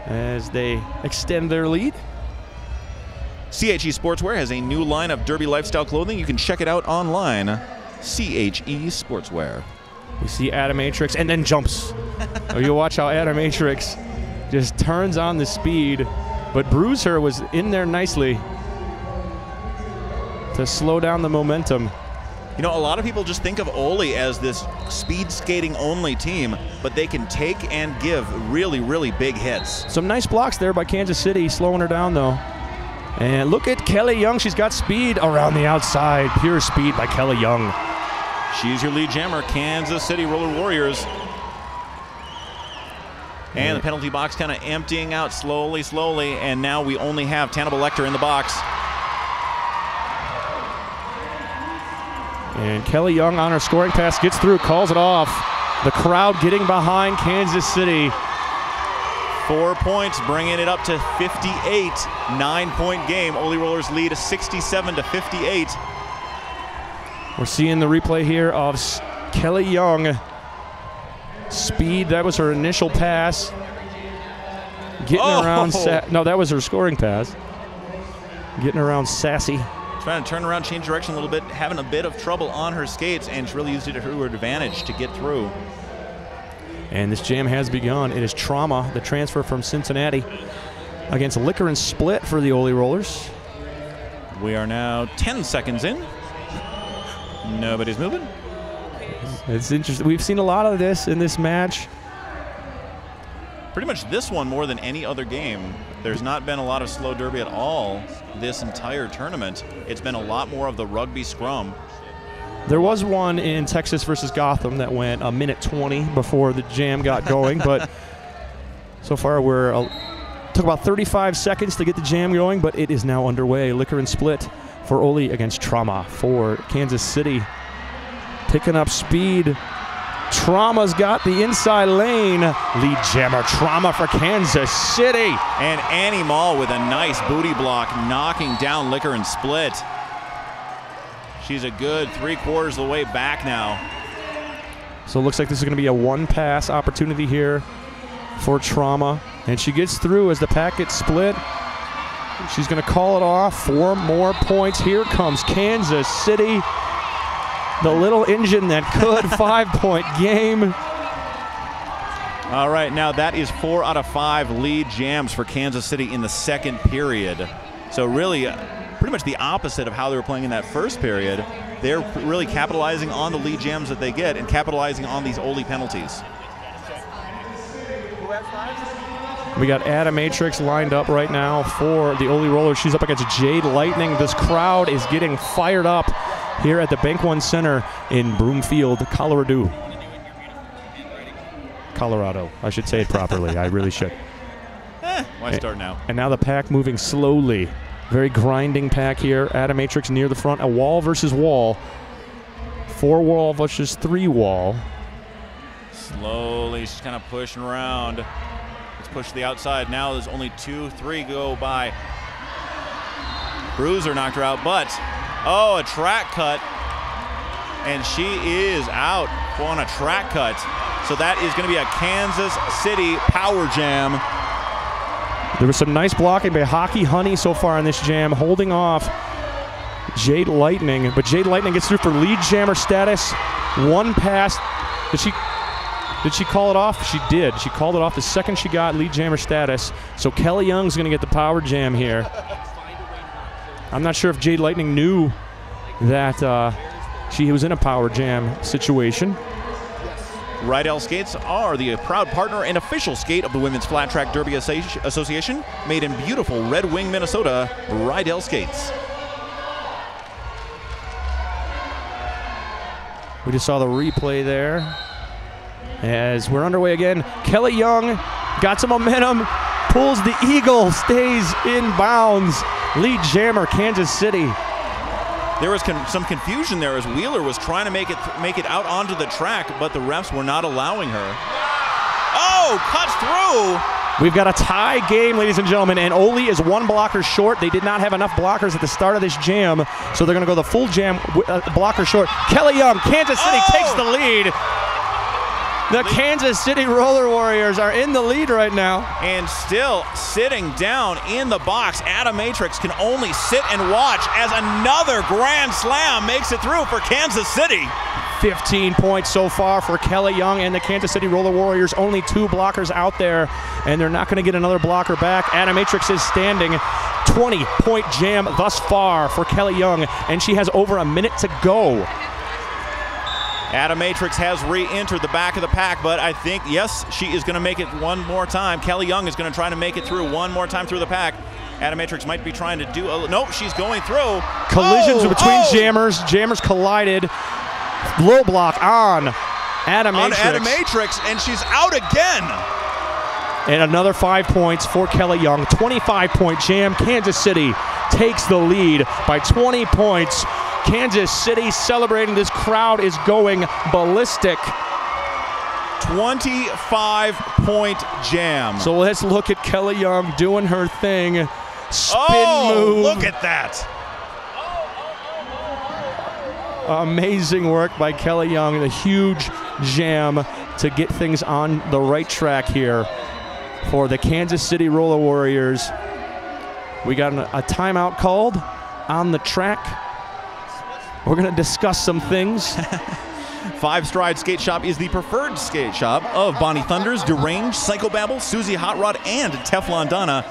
as they extend their lead. CHE Sportswear has a new line of derby lifestyle clothing. You can check it out online. CHE Sportswear. We see Atomatrix and then jumps. oh, you watch how Atomatrix just turns on the speed, but Bruiser was in there nicely to slow down the momentum. You know, a lot of people just think of Oly as this speed skating only team, but they can take and give really, really big hits. Some nice blocks there by Kansas City, slowing her down though. And look at Kelly Young. She's got speed around the outside. Pure speed by Kelly Young. She's your lead jammer, Kansas City Roller Warriors. And the penalty box kind of emptying out slowly, slowly, and now we only have Tannibal Lecter in the box. And Kelly Young on her scoring pass gets through, calls it off. The crowd getting behind Kansas City. Four points, bringing it up to 58. Nine-point game. Oly Rollers lead 67 to 58. We're seeing the replay here of Kelly Young. Speed, that was her initial pass. Getting oh. around, no, that was her scoring pass. Getting around Sassy. Trying to turn around, change direction a little bit, having a bit of trouble on her skates, and she really used it to her advantage to get through. And this jam has begun. It is Trauma, the transfer from Cincinnati, against Liquor and Split for the Oly Rollers. We are now 10 seconds in. Nobody's moving. It's interesting. We've seen a lot of this in this match. Pretty much this one more than any other game. There's not been a lot of slow derby at all this entire tournament. It's been a lot more of the rugby scrum. There was one in Texas versus Gotham that went a minute 20 before the jam got going, but so far we're uh, took about 35 seconds to get the jam going, but it is now underway. Liquor and split for Oly against Trauma for Kansas City. Picking up speed. Trauma's got the inside lane. Lead jammer Trauma for Kansas City. And Annie Mall with a nice booty block, knocking down Liquor and Split. She's a good three quarters of the way back now. So it looks like this is going to be a one pass opportunity here for Trauma. And she gets through as the packet split. She's going to call it off. Four more points. Here comes Kansas City. The little engine that could. five point game. All right, now that is four out of five lead jams for Kansas City in the second period. So, really, uh, pretty much the opposite of how they were playing in that first period. They're really capitalizing on the lead jams that they get and capitalizing on these Oly penalties. We got Atomatrix lined up right now for the Oly Roller. She's up against Jade Lightning. This crowd is getting fired up here at the Bank One Center in Broomfield, Colorado. Colorado. I should say it properly. I really should. Eh, why start now? And now the pack moving slowly. Very grinding pack here. Matrix near the front. A wall versus wall. Four wall versus three wall. Slowly, she's kind of pushing around. Let's push the outside. Now there's only two, three go by. Bruiser knocked her out, but oh, a track cut. And she is out on a track cut. So that is going to be a Kansas City power jam. There was some nice blocking by Hockey Honey so far in this jam, holding off Jade Lightning. But Jade Lightning gets through for lead jammer status. One pass. Did she did she call it off? She did. She called it off the second she got lead jammer status. So Kelly Young's going to get the power jam here. I'm not sure if Jade Lightning knew that uh, she was in a power jam situation. Riedell Skates are the proud partner and official skate of the Women's Flat Track Derby Association, made in beautiful Red Wing, Minnesota. Riedell Skates. We just saw the replay there. As we're underway again, Kelly Young got some momentum, pulls the eagle, stays in bounds. Lead jammer, Kansas City. There was con some confusion there as Wheeler was trying to make it make it out onto the track, but the refs were not allowing her. Oh, cuts through. We've got a tie game, ladies and gentlemen, and Oly is one blocker short. They did not have enough blockers at the start of this jam, so they're going to go the full jam uh, blocker short. Kelly Young, Kansas City oh! takes the lead. The Kansas City Roller Warriors are in the lead right now. And still sitting down in the box. Atomatrix can only sit and watch as another grand slam makes it through for Kansas City. 15 points so far for Kelly Young and the Kansas City Roller Warriors. Only two blockers out there, and they're not going to get another blocker back. Atomatrix is standing. 20 point jam thus far for Kelly Young, and she has over a minute to go. Matrix has re-entered the back of the pack, but I think, yes, she is going to make it one more time. Kelly Young is going to try to make it through one more time through the pack. Matrix might be trying to do a, nope, she's going through. Collisions oh, between oh. jammers. Jammers collided. Low block on Matrix. On Matrix, and she's out again. And another five points for Kelly Young. 25 point jam. Kansas City takes the lead by 20 points. Kansas City celebrating. This crowd is going ballistic. 25 point jam. So let's look at Kelly Young doing her thing. Spin oh, move. look at that. Amazing work by Kelly Young. A huge jam to get things on the right track here for the Kansas City Roller Warriors. We got a timeout called on the track. We're going to discuss some things. Five Stride Skate Shop is the preferred skate shop of Bonnie Thunders, Deranged, Psychobabble, Suzy Hotrod, and Teflon Donna.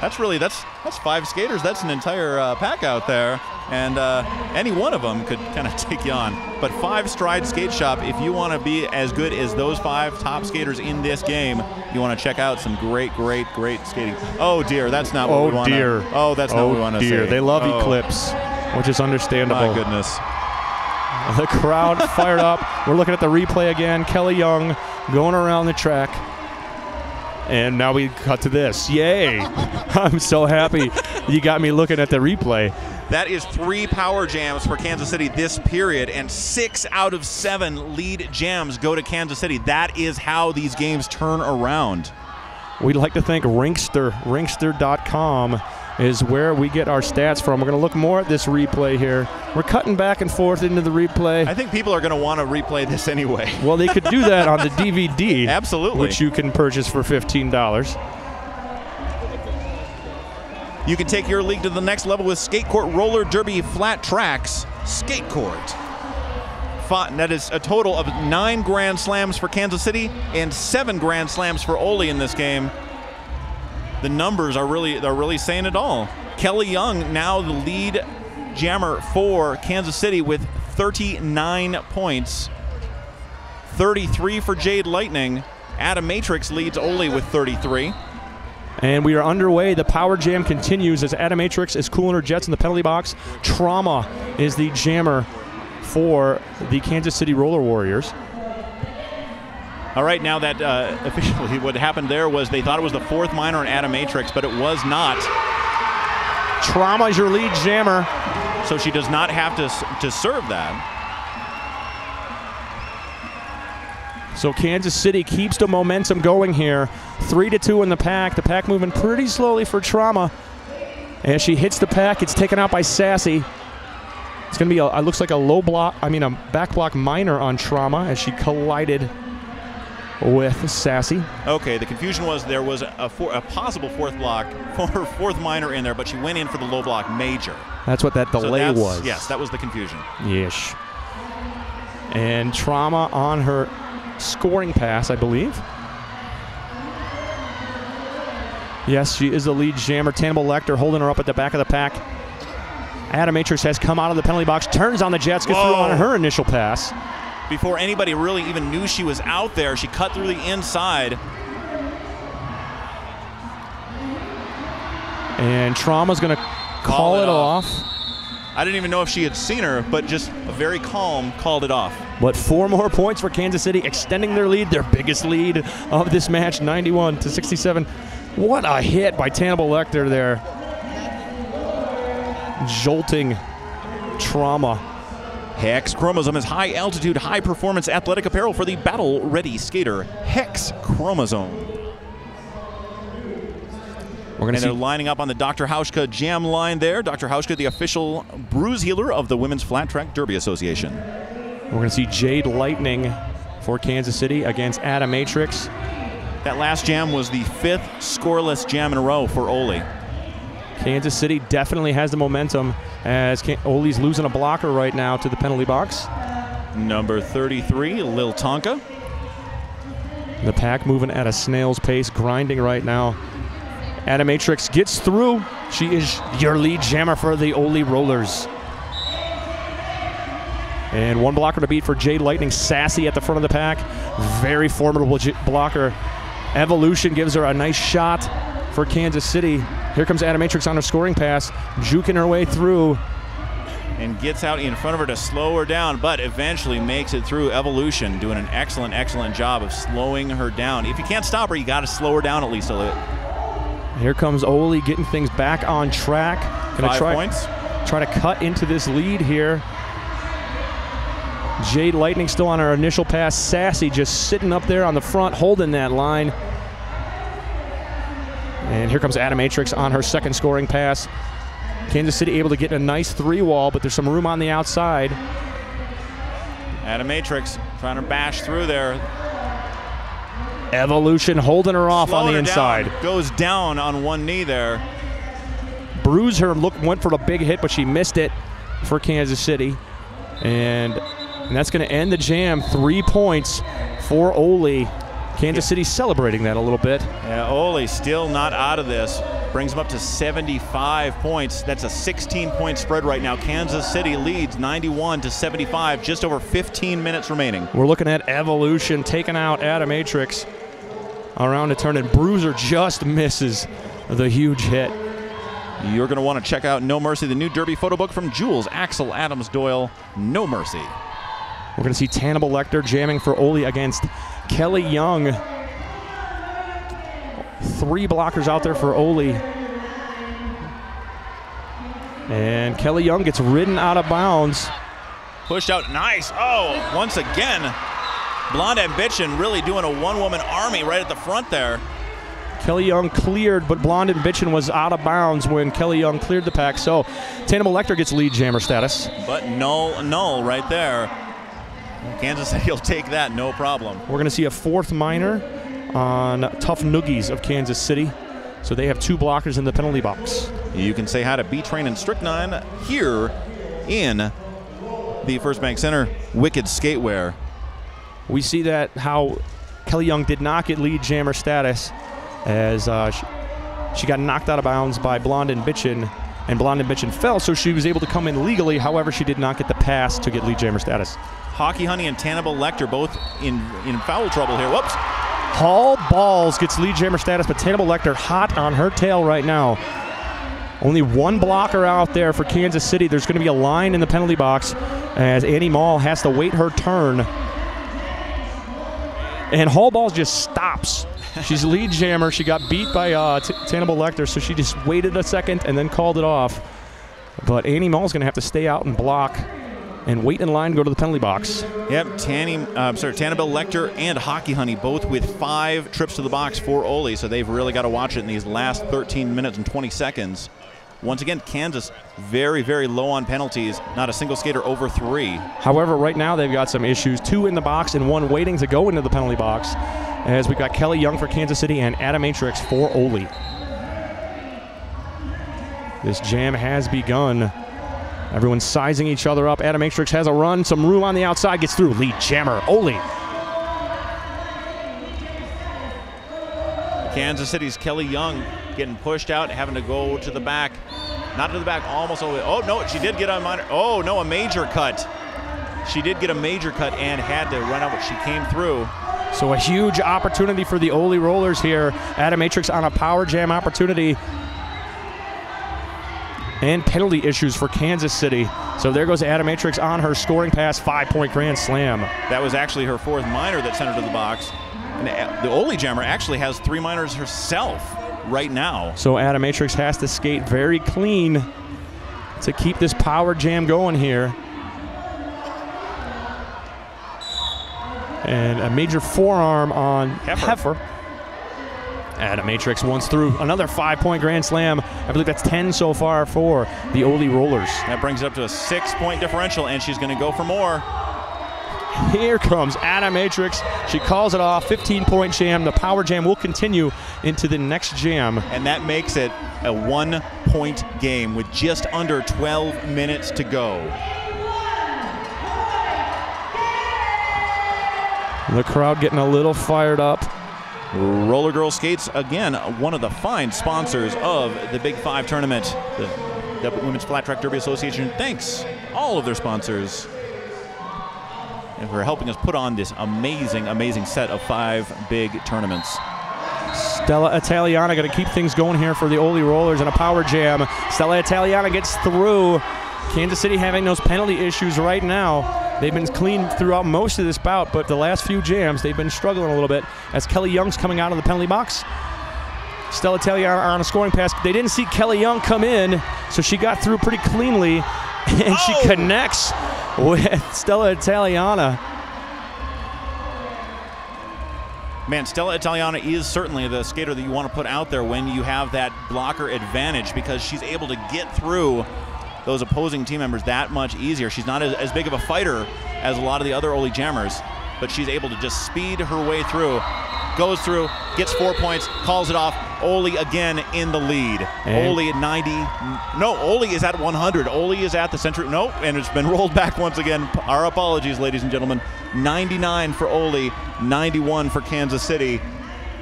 That's really that's that's five skaters. That's an entire uh, pack out there, and uh, any one of them could kind of take you on. But Five Stride Skate Shop, if you want to be as good as those five top skaters in this game, you want to check out some great, great, great skating. Oh dear, that's not what oh we want. Oh dear. Oh, that's not oh what we want to Oh dear. They love oh, Eclipse, which is understandable. My goodness. The crowd fired up. We're looking at the replay again. Kelly Young going around the track. And now we cut to this. Yay. I'm so happy you got me looking at the replay. That is three power jams for Kansas City this period, and six out of seven lead jams go to Kansas City. That is how these games turn around. We'd like to thank Rinxter, rinxter.com is where we get our stats from. We're going to look more at this replay here. We're cutting back and forth into the replay. I think people are going to want to replay this anyway. Well, they could do that on the DVD. Absolutely. Which you can purchase for $15. You can take your league to the next level with Skate Court Roller Derby Flat Tracks Skate Court. That is a total of nine Grand Slams for Kansas City and seven Grand Slams for Oly in this game. The numbers are really are really saying it all. Kelly Young now the lead jammer for Kansas City with 39 points. 33 for Jade Lightning. Atomatrix leads Oly with 33. And we are underway. The power jam continues as Atomatrix is cooling her jets in the penalty box. Trauma is the jammer for the Kansas City Roller Warriors. All right, now that uh, officially what happened there was they thought it was the fourth minor on Atomatrix, but it was not. Trauma is your lead jammer. So she does not have to, to serve that. So Kansas City keeps the momentum going here. Three to two in the pack. The pack moving pretty slowly for Trauma. As she hits the pack, it's taken out by Sassy. It's going to be, a, it looks like a low block, I mean, a back block minor on Trauma as she collided with Sassy. Okay, the confusion was there was a, four, a possible fourth block, for fourth minor in there, but she went in for the low block major. That's what that delay so was. Yes, that was the confusion. Yes. And Trauma on her scoring pass, I believe. Yes, she is the lead jammer. Tannibal Lecter holding her up at the back of the pack. Atomatrix has come out of the penalty box, turns on the Jets, gets through on her initial pass. Before anybody really even knew she was out there, she cut through the inside. And Trauma's going to call, call, it, it off. off. I didn't even know if she had seen her, but just a very calm called it off. But four more points for Kansas City, extending their lead, their biggest lead of this match, 91 to 67. What a hit by Tannibal Lecter there. Jolting trauma. Hex Chromosome is high altitude, high performance athletic apparel for the battle ready skater. Hex Chromosome. We're going to and they're lining up on the Dr. Hauschka jam line there. Dr. Hauschka, the official bruise healer of the Women's Flat Track Derby Association. We're going to see Jade Lightning for Kansas City against Atomatrix. That last jam was the fifth scoreless jam in a row for Oly. Kansas City definitely has the momentum as Oly's losing a blocker right now to the penalty box. Number 33, Lil Tonka. The pack moving at a snail's pace, grinding right now. Atomatrix gets through. She is your lead jammer for the Oly Rollers. And one blocker to beat for Jade Lightning. Sassy at the front of the pack. Very formidable blocker. Evolution gives her a nice shot for Kansas City. Here comes Atomatrix on her scoring pass, juking her way through. and gets out in front of her to slow her down, but eventually makes it through Evolution, doing an excellent, excellent job of slowing her down. If you can't stop her, you got to slow her down at least a little bit. Here comes Oly getting things back on track. Gonna Five try, points. Try to cut into this lead here. Jade Lightning still on her initial pass. Sassy just sitting up there on the front, holding that line. And here comes Atomatrix on her second scoring pass. Kansas City able to get a nice three wall, but there's some room on the outside. Atomatrix trying to bash through there. Evolution holding her off Slowing on the inside. Down, goes down on one knee there. Bruiser look went for a big hit, but she missed it for Kansas City. And, and that's going to end the jam. Three points for Oly. Kansas City celebrating that a little bit. Yeah, Oly still not out of this. Brings them up to 75 points. That's a 16-point spread right now. Kansas City leads 91 to 75. Just over 15 minutes remaining. We're looking at Evolution taking out Atomatrix around the turn, and Bruiser just misses the huge hit. You're going to want to check out No Mercy, the new Derby photo book from Jules Axel Adams Doyle. No Mercy. We're going to see Tannibal Lecter jamming for Oly against Kelly Young. Three blockers out there for Oly. And Kelly Young gets ridden out of bounds. Pushed out. Nice. Oh, once again, Blonde Ambition really doing a one woman army right at the front there. Kelly Young cleared, but Blonde Ambition was out of bounds when Kelly Young cleared the pack. So Tannibal Lecter gets lead jammer status. But null, null right there. Kansas City will take that, no problem. We're going to see a fourth minor on Tough Noogies of Kansas City. So they have two blockers in the penalty box. You can say hi to B Train and Strychnine here in the First Bank Center Wicked Skatewear. We see that how Kelly Young did not get lead jammer status as uh, she, she, got knocked out of bounds by Blonde and Bitchin, and Blonde and Bitchin fell, so she was able to come in legally. However, she did not get the pass to get lead jammer status. Hockey Honey and Tannibal Lecter both in, in foul trouble here. Whoops. Hall Balls gets lead jammer status, but Tannibal Lecter hot on her tail right now. Only one blocker out there for Kansas City. There's going to be a line in the penalty box as Annie Mall has to wait her turn. And Hall Balls just stops. She's lead jammer. She got beat by uh, T- Tannibal Lecter, so she just waited a second and then called it off. But Annie Mall's going to have to stay out and block and wait in line, go to the penalty box. Yep, Tanny, uh, sorry, Tannibal Lecter and Hockey Honey both with five trips to the box for Oly, so they've really got to watch it in these last 13 minutes and 20 seconds. Once again, Kansas very, very low on penalties. Not a single skater over three. However, right now they've got some issues. Two in the box and one waiting to go into the penalty box. As we've got Kelly Young for Kansas City and Atomatrix for Oly. This jam has begun. Everyone's sizing each other up. Atomatrix has a run, some room on the outside, gets through. Lead jammer, Oly. Kansas City's Kelly Young getting pushed out, having to go to the back. Not to the back, almost over. Oh, no, she did get a minor. Oh, no, a major cut. She did get a major cut and had to run out, but she came through. So a huge opportunity for the Oly Rollers here. Atomatrix on a power jam opportunity. And penalty issues for Kansas City. So there goes Atomatrix on her scoring pass, five point grand slam. That was actually her fourth minor that sent her to the box. And the Oly Jammer actually has three minors herself right now. So Atomatrix has to skate very clean to keep this power jam going here. And a major forearm on Heifer. Heifer. Atomatrix once through another five point grand slam. I believe that's 10 so far for the Oly Rollers. That brings it up to a six point differential, and she's going to go for more. Here comes Atomatrix. She calls it off. 15 point jam. The power jam will continue into the next jam. And that makes it a one point game with just under 12 minutes to go. The crowd getting a little fired up. Roller Girl Skates, again, one of the fine sponsors of the Big Five tournament. The, Women's Flat Track Derby Association thanks all of their sponsors for helping us put on this amazing, amazing set of five big tournaments. Stella Italiana going to keep things going here for the Oly Rollers and a power jam. Stella Italiana gets through. Kansas City having those penalty issues right now. They've been clean throughout most of this bout, but the last few jams, they've been struggling a little bit as Kelly Young's coming out of the penalty box. Stella Italiana on a scoring pass. They didn't see Kelly Young come in, so she got through pretty cleanly, and she Oh! connects with Stella Italiana. Man, Stella Italiana is certainly the skater that you want to put out there when you have that blocker advantage because she's able to get through those opposing team members that much easier. She's not as, as big of a fighter as a lot of the other Oly Jammers, but she's able to just speed her way through. Goes through, gets four points, calls it off. Oly again in the lead. And- Oly at 90. No, Oly is at 100. Oly is at the center. No, and it's been rolled back once again. Our apologies, ladies and gentlemen. 99 for Oly, 91 for Kansas City.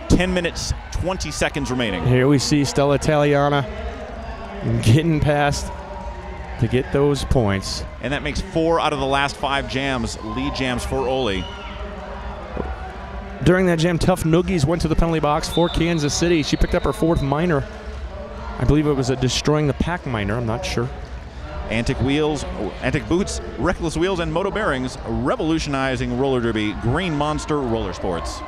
10 minutes, 20 seconds remaining. Here we see Stella Italiana getting past to get those points. And that makes four out of the last five jams, lead jams for Oly. During that jam, Tough Noogies went to the penalty box for Kansas City. She picked up her fourth minor. I believe it was a destroying the pack minor. I'm not sure. Antik wheels, Antik boots, reckless wheels, and moto bearings, revolutionizing roller derby. Green Monster Roller Sports.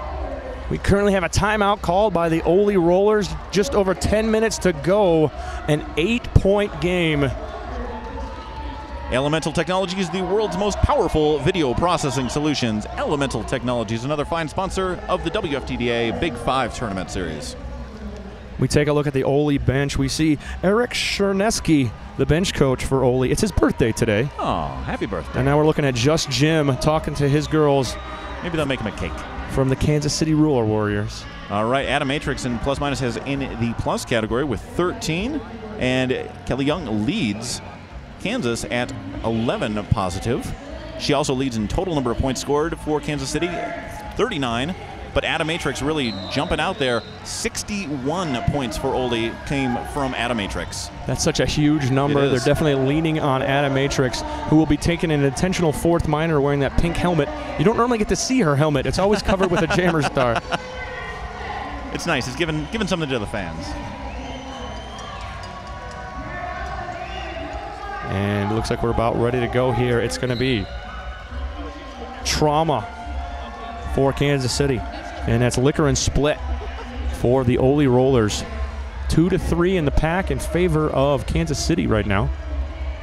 We currently have a timeout called by the Oly Rollers. Just over 10 minutes to go. An eight point game. Elemental Technology is the world's most powerful video processing solutions. Elemental Technology is another fine sponsor of the WFTDA Big Five Tournament Series. We take a look at the Oly bench. We see Eric Chernesky, the bench coach for Oly. It's his birthday today. Oh, happy birthday. And now we're looking at Just Jim talking to his girls Maybe they'll make him a cake. from the Kansas City Roller Warriors. All right, Atomatrix in plus minus has in the plus category with 13, and Kelly Young leads Kansas at 11 positive. She also leads in total number of points scored for Kansas City, 39. But Atomatrix really jumping out there. 61 points for Oly came from Atomatrix. That's such a huge number. They're definitely leaning on Atomatrix, who will be taking an intentional fourth minor wearing that pink helmet. You don't normally get to see her helmet. It's always covered with a jammer star. It's nice. It's given given something to the fans. And it looks like we're about ready to go here. It's going to be trauma for Kansas City. And that's liquor and split for the Oly Rollers. Two to three in the pack in favor of Kansas City right now.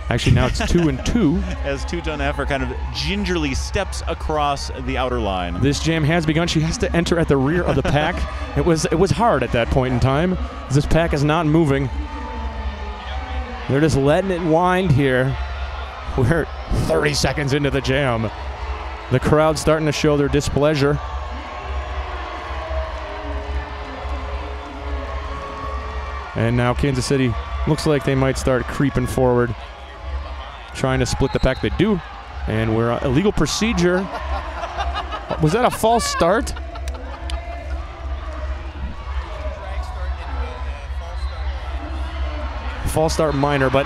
Actually, now it's two and two. As Two-Ton Heifer kind of gingerly steps across the outer line. This jam has begun. She has to enter at the rear of the pack. it was it was hard at that point in time. This pack is not moving. They're just letting it wind here. We're 30 seconds into the jam. The crowd's starting to show their displeasure. And now Kansas City looks like they might start creeping forward, trying to split the pack. They do. And we're illegal procedure. Was that a false start? False start minor, but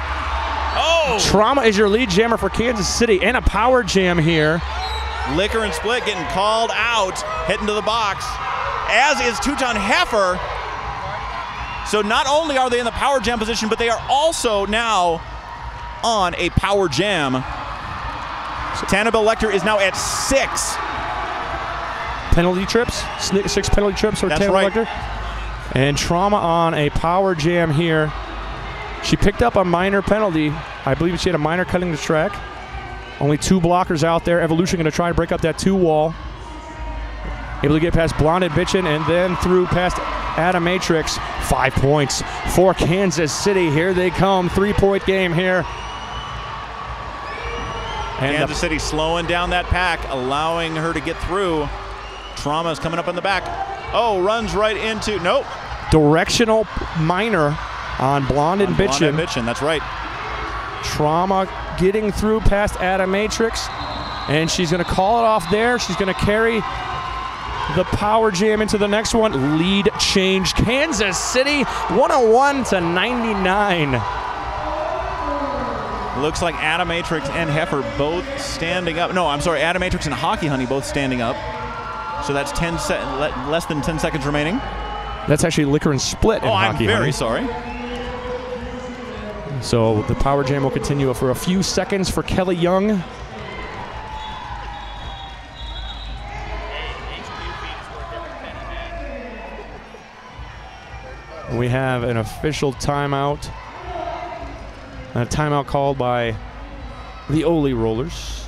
Oh! Trauma is your lead jammer for Kansas City and a power jam here. Liquor and Split getting called out, heading to the box, as is Two-Ton Heifer. So not only are they in the power jam position, but they are also now on a power jam. Tannibal Lecter is now at six. Penalty trips, six penalty trips for That's right. Lecter. And Trauma on a power jam here. She picked up a minor penalty. I believe she had a minor cutting the track. Only two blockers out there. Evolution going to try to break up that two wall. Able to get past Blonded Bitchin and then through past Atomatrix. Five points for Kansas City. Here they come. Three point game here. And the Kansas City slowing down that pack, allowing her to get through. Trauma is coming up in the back. Oh, runs right into. Nope. directional minor on Blonded On Blonde Bitchin. Bitchin, that's right. Trauma getting through past Atomatrix. And she's going to call it off there. She's going to carry the power jam into the next one. Lead change. Kansas City 101 to 99. Looks like Atomatrix and Heifer both standing up. No, I'm sorry, Atomatrix and Hockey Honey both standing up. So that's 10 se- less than 10 seconds remaining. That's actually liquor and split in oh, I'm hockey. very honey. sorry. So the power jam will continue for a few seconds for Kelly Young. We have an official timeout. A timeout called by the Oly Rollers.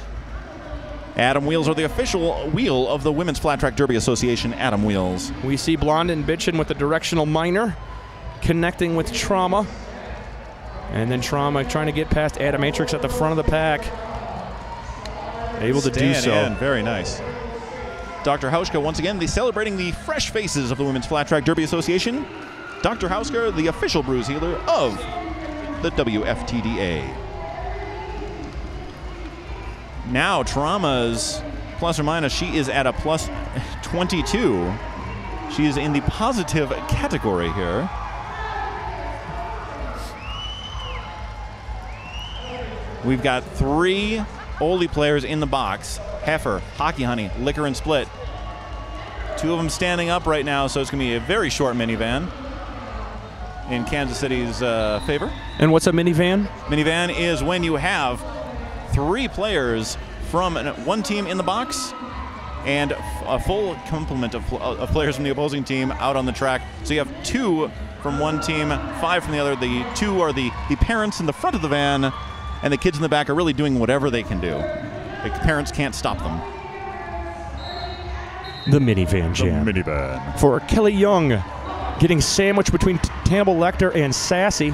Atom Wheels are the official wheel of the Women's Flat Track Derby Association, Atom Wheels. We see Blondin Bitchin with the directional minor connecting with Trauma. And then Trauma trying to get past Atomatrix at the front of the pack. Able to do so. in. Very nice. Dr. Hauschka, once again, the celebrating the fresh faces of the Women's Flat Track Derby Association. Dr. Hauschka, the official bruise healer of the WFTDA. Now, Trauma's plus or minus, she is at a plus 22. She is in the positive category here. We've got three Oly players in the box Heifer, Hockey Honey, Liquor and Split. Two of them standing up right now, so it's going to be a very short minivan in Kansas City's uh, favor. And what's a minivan? Minivan is when you have three players from one team in the box and f- a full complement of, of players from the opposing team out on the track. So you have two from one team, five from the other. The two are the, the parents in the front of the van, and the kids in the back are really doing whatever they can do. The parents can't stop them. The minivan jam. The minivan. for Kelly Young, getting sandwiched between T- Tannibal Lecter and Sassy.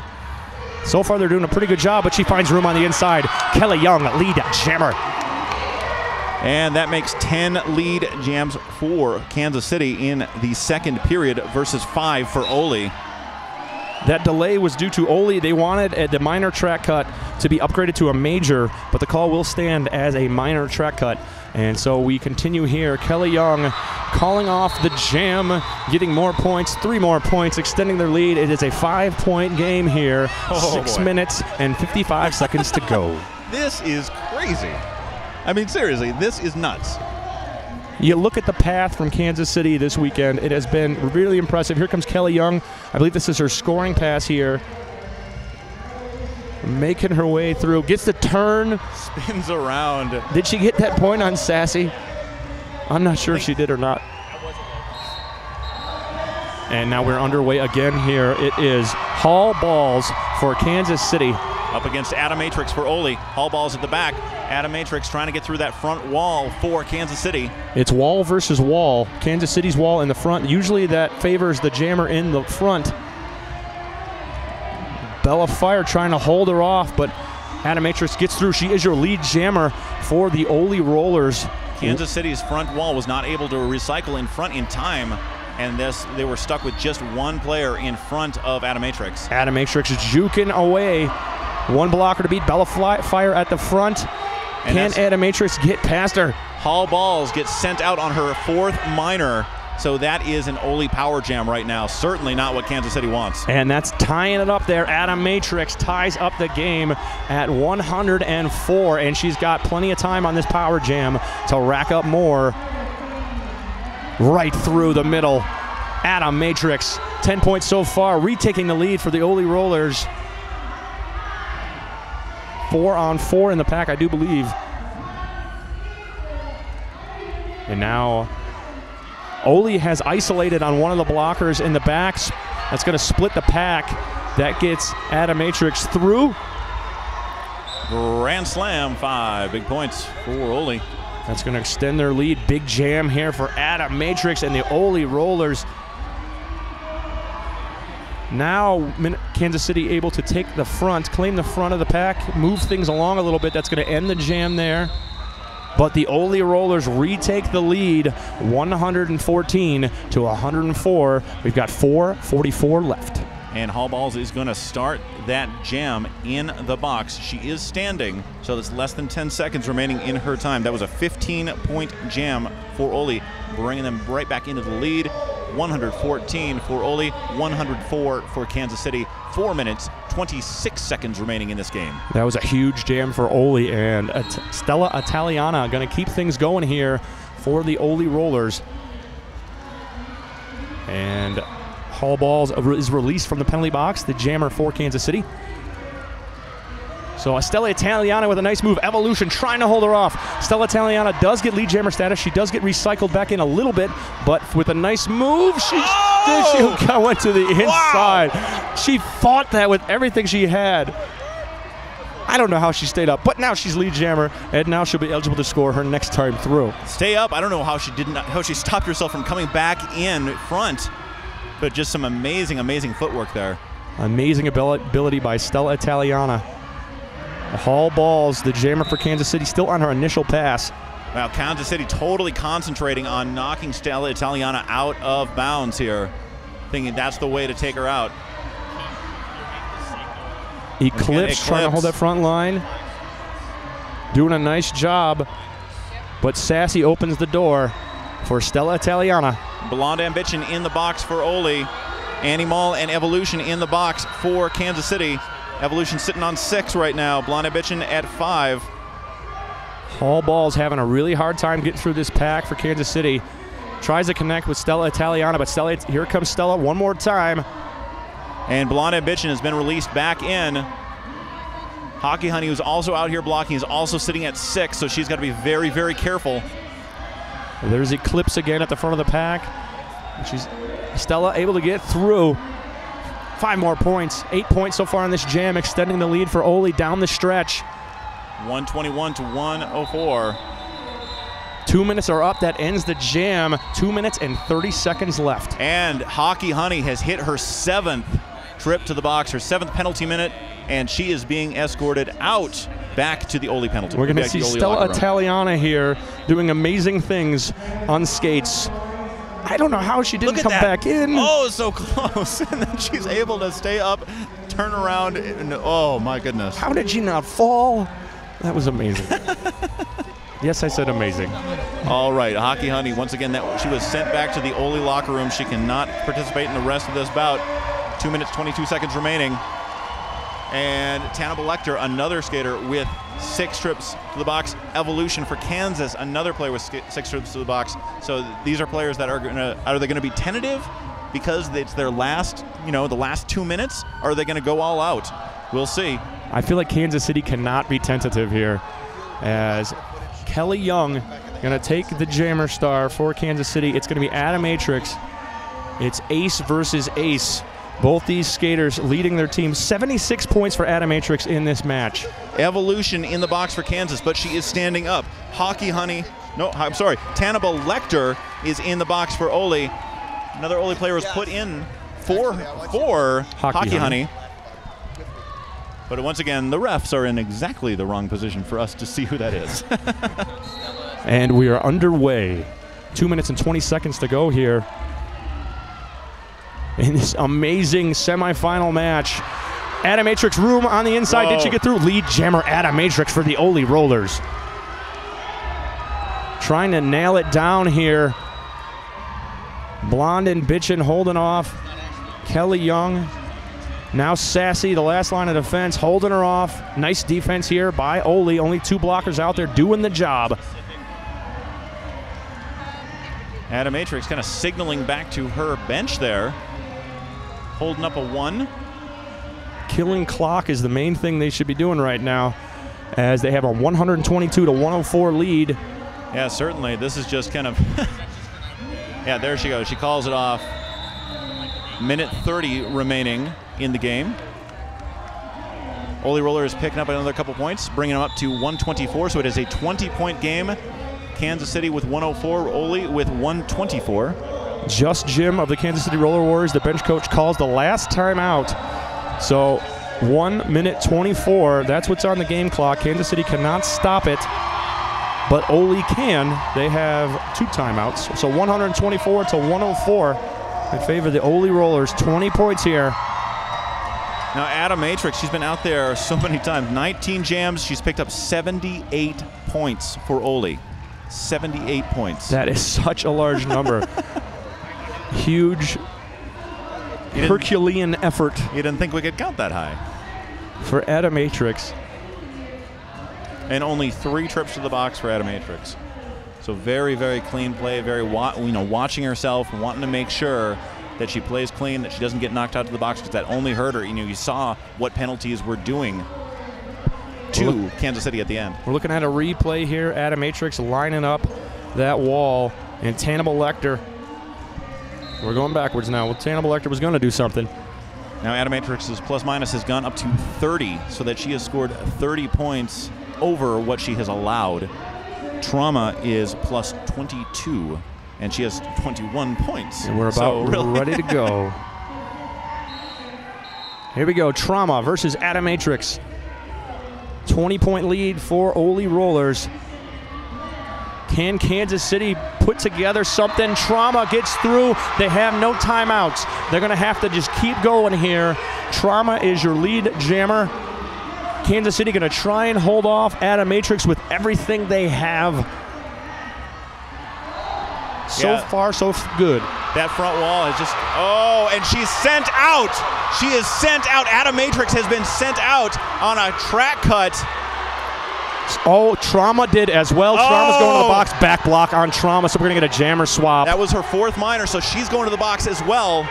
So far, they're doing a pretty good job, but she finds room on the inside. Kelly Young, lead jammer. And that makes 10 lead jams for Kansas City in the second period versus five for Oly. That delay was due to Oly. They wanted uh, the minor track cut to be upgraded to a major, but the call will stand as a minor track cut. And so we continue here. Kelly Young calling off the jam, getting more points, three more points, extending their lead. It is a five point game here. Oh, Six boy. minutes and 55 seconds to go. This is crazy. I mean, seriously, this is nuts. You look at the path from Kansas City this weekend, it has been really impressive. Here comes Kelly Young. I believe this is her scoring pass here. Making her way through. Gets the turn. Spins around. Did she get that point on Sassy? I'm not sure if she did or not. And now we're underway again here. It is Hall balls for Kansas City. Up against Atomatrix for Oly. All balls at the back. Atomatrix trying to get through that front wall for Kansas City. It's wall versus wall. Kansas City's wall in the front. Usually that favors the jammer in the front. Bella Fire trying to hold her off, but Atomatrix gets through. She is your lead jammer for the Oly Rollers. Kansas City's front wall was not able to recycle in front in time, and this they were stuck with just one player in front of Atomatrix. Atomatrix is juking away. One blocker to beat Bella Fly- Fire at the front. And Can Atomatrix get past her? Hall balls get sent out on her fourth minor, so that is an Oly power jam right now. Certainly not what Kansas City wants. And that's tying it up there. Atomatrix ties up the game at 104, and she's got plenty of time on this power jam to rack up more. Right through the middle. Atomatrix, 10 points so far, retaking the lead for the Oly Rollers. Four on four in the pack, I do believe. And now Oly has isolated on one of the blockers in the backs. That's going to split the pack. That gets Atomatrix through. Grand slam, five big points for Oly. That's going to extend their lead. Big jam here for Atomatrix and the Oly Rollers. Now, Kansas City able to take the front, claim the front of the pack, move things along a little bit. That's going to end the jam there. But the Oly Rollers retake the lead 114 to 104. We've got 444 left. And Hall Balls is going to start that jam in the box. She is standing, so there's less than 10 seconds remaining in her time. That was a 15 point jam for Oly, bringing them right back into the lead. 114 for Oly, 104 for Kansas City. Four minutes, 26 seconds remaining in this game. That was a huge jam for Oly, and Stella Italiana going to keep things going here for the Oly Rollers. And Hall Balls is released from the penalty box, the jammer for Kansas City. So uh, Stella Italiana with a nice move. Evolution trying to hold her off. Stella Italiana does get lead jammer status. She does get recycled back in a little bit, but with a nice move, she, Oh! she went to the inside. She fought that with everything she had. I don't know how she stayed up, but now she's lead jammer, and now she'll be eligible to score her next time through. Stay up. I don't know how she did not, how she stopped herself from coming back in front, but just some amazing, amazing footwork there. Amazing ability by Stella Italiana. Hall balls, the jammer for Kansas City, still on her initial pass. Wow, Kansas City totally concentrating on knocking Stella Italiana out of bounds here, thinking that's the way to take her out. Eclipse trying to hold that front line. Doing a nice job. But Sassy opens the door for Stella Italiana. Blonde Ambition in the box for Oly. Annie Mall and Evolution in the box for Kansas City. Evolution sitting on six right now. Blonde Ambition at five. Hall Ball's having a really hard time getting through this pack for Kansas City. Tries to connect with Stella Italiana, but Stella, here comes Stella one more time. And Blonde Ambition has been released back in. Hockey Honey, who's also out here blocking, is also sitting at six, so she's got to be very, very careful. There's Eclipse again at the front of the pack. She's Stella able to get through. Five more points. Eight points so far in this jam, extending the lead for Oly down the stretch. 121 to 104. Two minutes are up. That ends the jam. Two minutes and 30 seconds left. And Hockey Honey has hit her seventh trip to the box, her seventh penalty minute, and she is being escorted out back to the Oly penalty. We're going to see Stella. Italiana here doing amazing things on skates. I don't know how she didn't come that. back in. Oh, so close. and then she's able to stay up, turn around, and oh my goodness. How did she not fall? That was amazing. yes, I said amazing. All right, Hockey Honey, once again, that she was sent back to the Oly locker room. She cannot participate in the rest of this bout. Two minutes, 22 seconds remaining. And Tannibal Lecter, another skater with six trips to the box. Evolution for Kansas, another player with six trips to the box. So these are players that are going to, are they going to be tentative because it's their last, you know, the last two minutes? Or are they going to go all out? We'll see. I feel like Kansas City cannot be tentative here as Kelly Young going to take the jammer star for Kansas City. It's going to be Atomatrix. It's ace versus ace. Both these skaters leading their team. 76 points for Atomatrix in this match. Evolution in the box for Kansas, but she is standing up. Hockey Honey, no, I'm sorry. Tannibal Lecter is in the box for Oly. Another Oly player was put in for for Hockey Hockey, Honey. Honey. But once again, the refs are in exactly the wrong position for us to see who that is. And we are underway. Two minutes and 20 seconds to go here in this amazing semifinal match. Atomatrix room on the inside. Did she get through? Lead jammer Atomatrix for the Oly Rollers. Trying to nail it down here. Blonde and bitchin' holding off. Kelly Young. Now Sassy, the last line of defense, holding her off. Nice defense here by Oly. Only two blockers out there doing the job. Atomatrix kind of signaling back to her bench there, holding up a one. killing clock is the main thing they should be doing right now as they have a 122 to 104 lead. Yeah, certainly. This is just kind of. yeah, there she goes. She calls it off. Minute 30 remaining in the game. Oly Roller is picking up another couple points, bringing them up to 124. So it is a 20 point game. Kansas City with 104, Oly with 124. Just Jim of the Kansas City Roller Warriors, the bench coach, calls the last timeout. So 1 minute 24, that's what's on the game clock. Kansas City cannot stop it, but Oly can. They have two timeouts. So 124 to 104 in favor of the Oly Rollers. 20 points here. Now, Atomatrix, she's been out there so many times. 19 jams. She's picked up 78 points for Oly. 78 points. That is such a large number. Huge Herculean effort you didn't think we could count that high. for Atomatrix. and only three trips to the box for Atomatrix. So very, very clean play. Very, you know, watching herself, wanting to make sure that she plays clean, that she doesn't get knocked out of the box because that only hurt her. You know, you saw what penalties were doing to Look- Kansas City at the end. We're looking at a replay here. Atomatrix lining up that wall, and Tannibal Lecter. We're going backwards now. Well, Tannibal Lecter was going to do something. Now Atomatrix's plus minus has gone up to 30, so that she has scored 30 points over what she has allowed. Trauma is plus 22, and she has 21 points. And we're about So really- ready to go. Here we go. Trauma versus Atomatrix. 20 point lead for Oly Rollers. Can Kansas City put together something? Trauma gets through. They have no timeouts. They're going to have to just keep going here. Trauma is your lead jammer. Kansas City going to try and hold off Atomatrix with everything they have. So Yeah. far, so good. That front wall is just oh, and she's sent out. She is sent out. Atomatrix has been sent out on a track cut. Oh, Trauma did as well. Trauma's going to the Oh! box, back block on Trauma, so we're going to get a jammer swap. That was her fourth minor, so she's going to the box as well.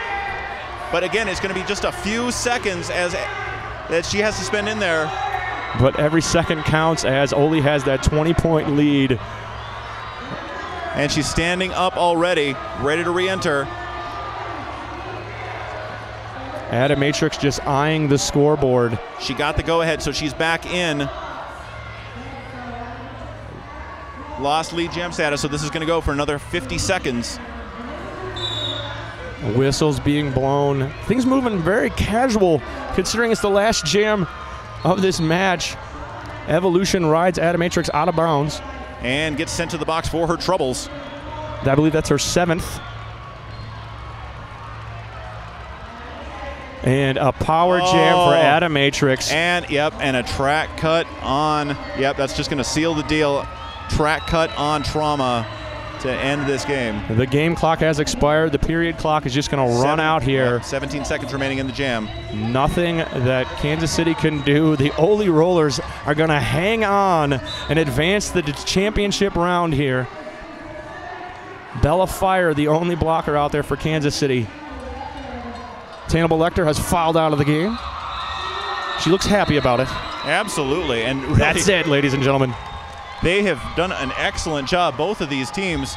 But again, it's going to be just a few seconds as that she has to spend in there. But every second counts as Oly has that 20 point lead. And she's standing up already, ready to re-enter. Atomatrix just eyeing the scoreboard. She got the go-ahead, so she's back in. Lost lead jam status, so this is going to go for another 50 seconds. Whistles being blown. Things moving very casual considering it's the last jam of this match. Evolution rides Atomatrix out of bounds. And gets sent to the box for her troubles. I believe that's her seventh. And a power jam for oh. Atomatrix. And yep, and a track cut on. Yep, that's just going to seal the deal. Track cut on trauma to end this game. The game clock has expired. The period clock is just going to run out here. yep, 17 seconds remaining in the jam. Nothing that Kansas City can do. The Oly Rollers are going to hang on and advance the championship round here. Bella Fire, the only blocker out there for Kansas City. Tannibal Lecter has fouled out of the game. She looks happy about it. Absolutely, and really, That's it, ladies and gentlemen. They have done an excellent job. Both of these teams.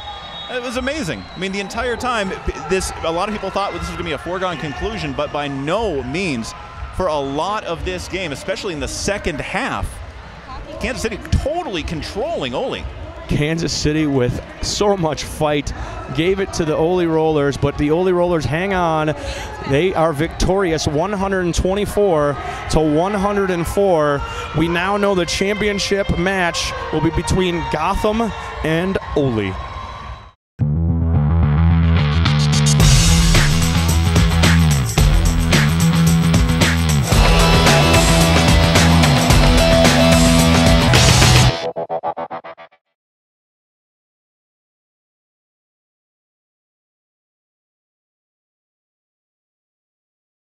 It was amazing. I mean, the entire time, this a lot of people thought this was going to be a foregone conclusion, but by no means. For a lot of this game, especially in the second half, Kansas City totally controlling Oly. Kansas City with so much fight gave it to the Oly Rollers, but the Oly Rollers hang on. They are victorious 124 to 104. We now know the championship match will be between Gotham and Oly.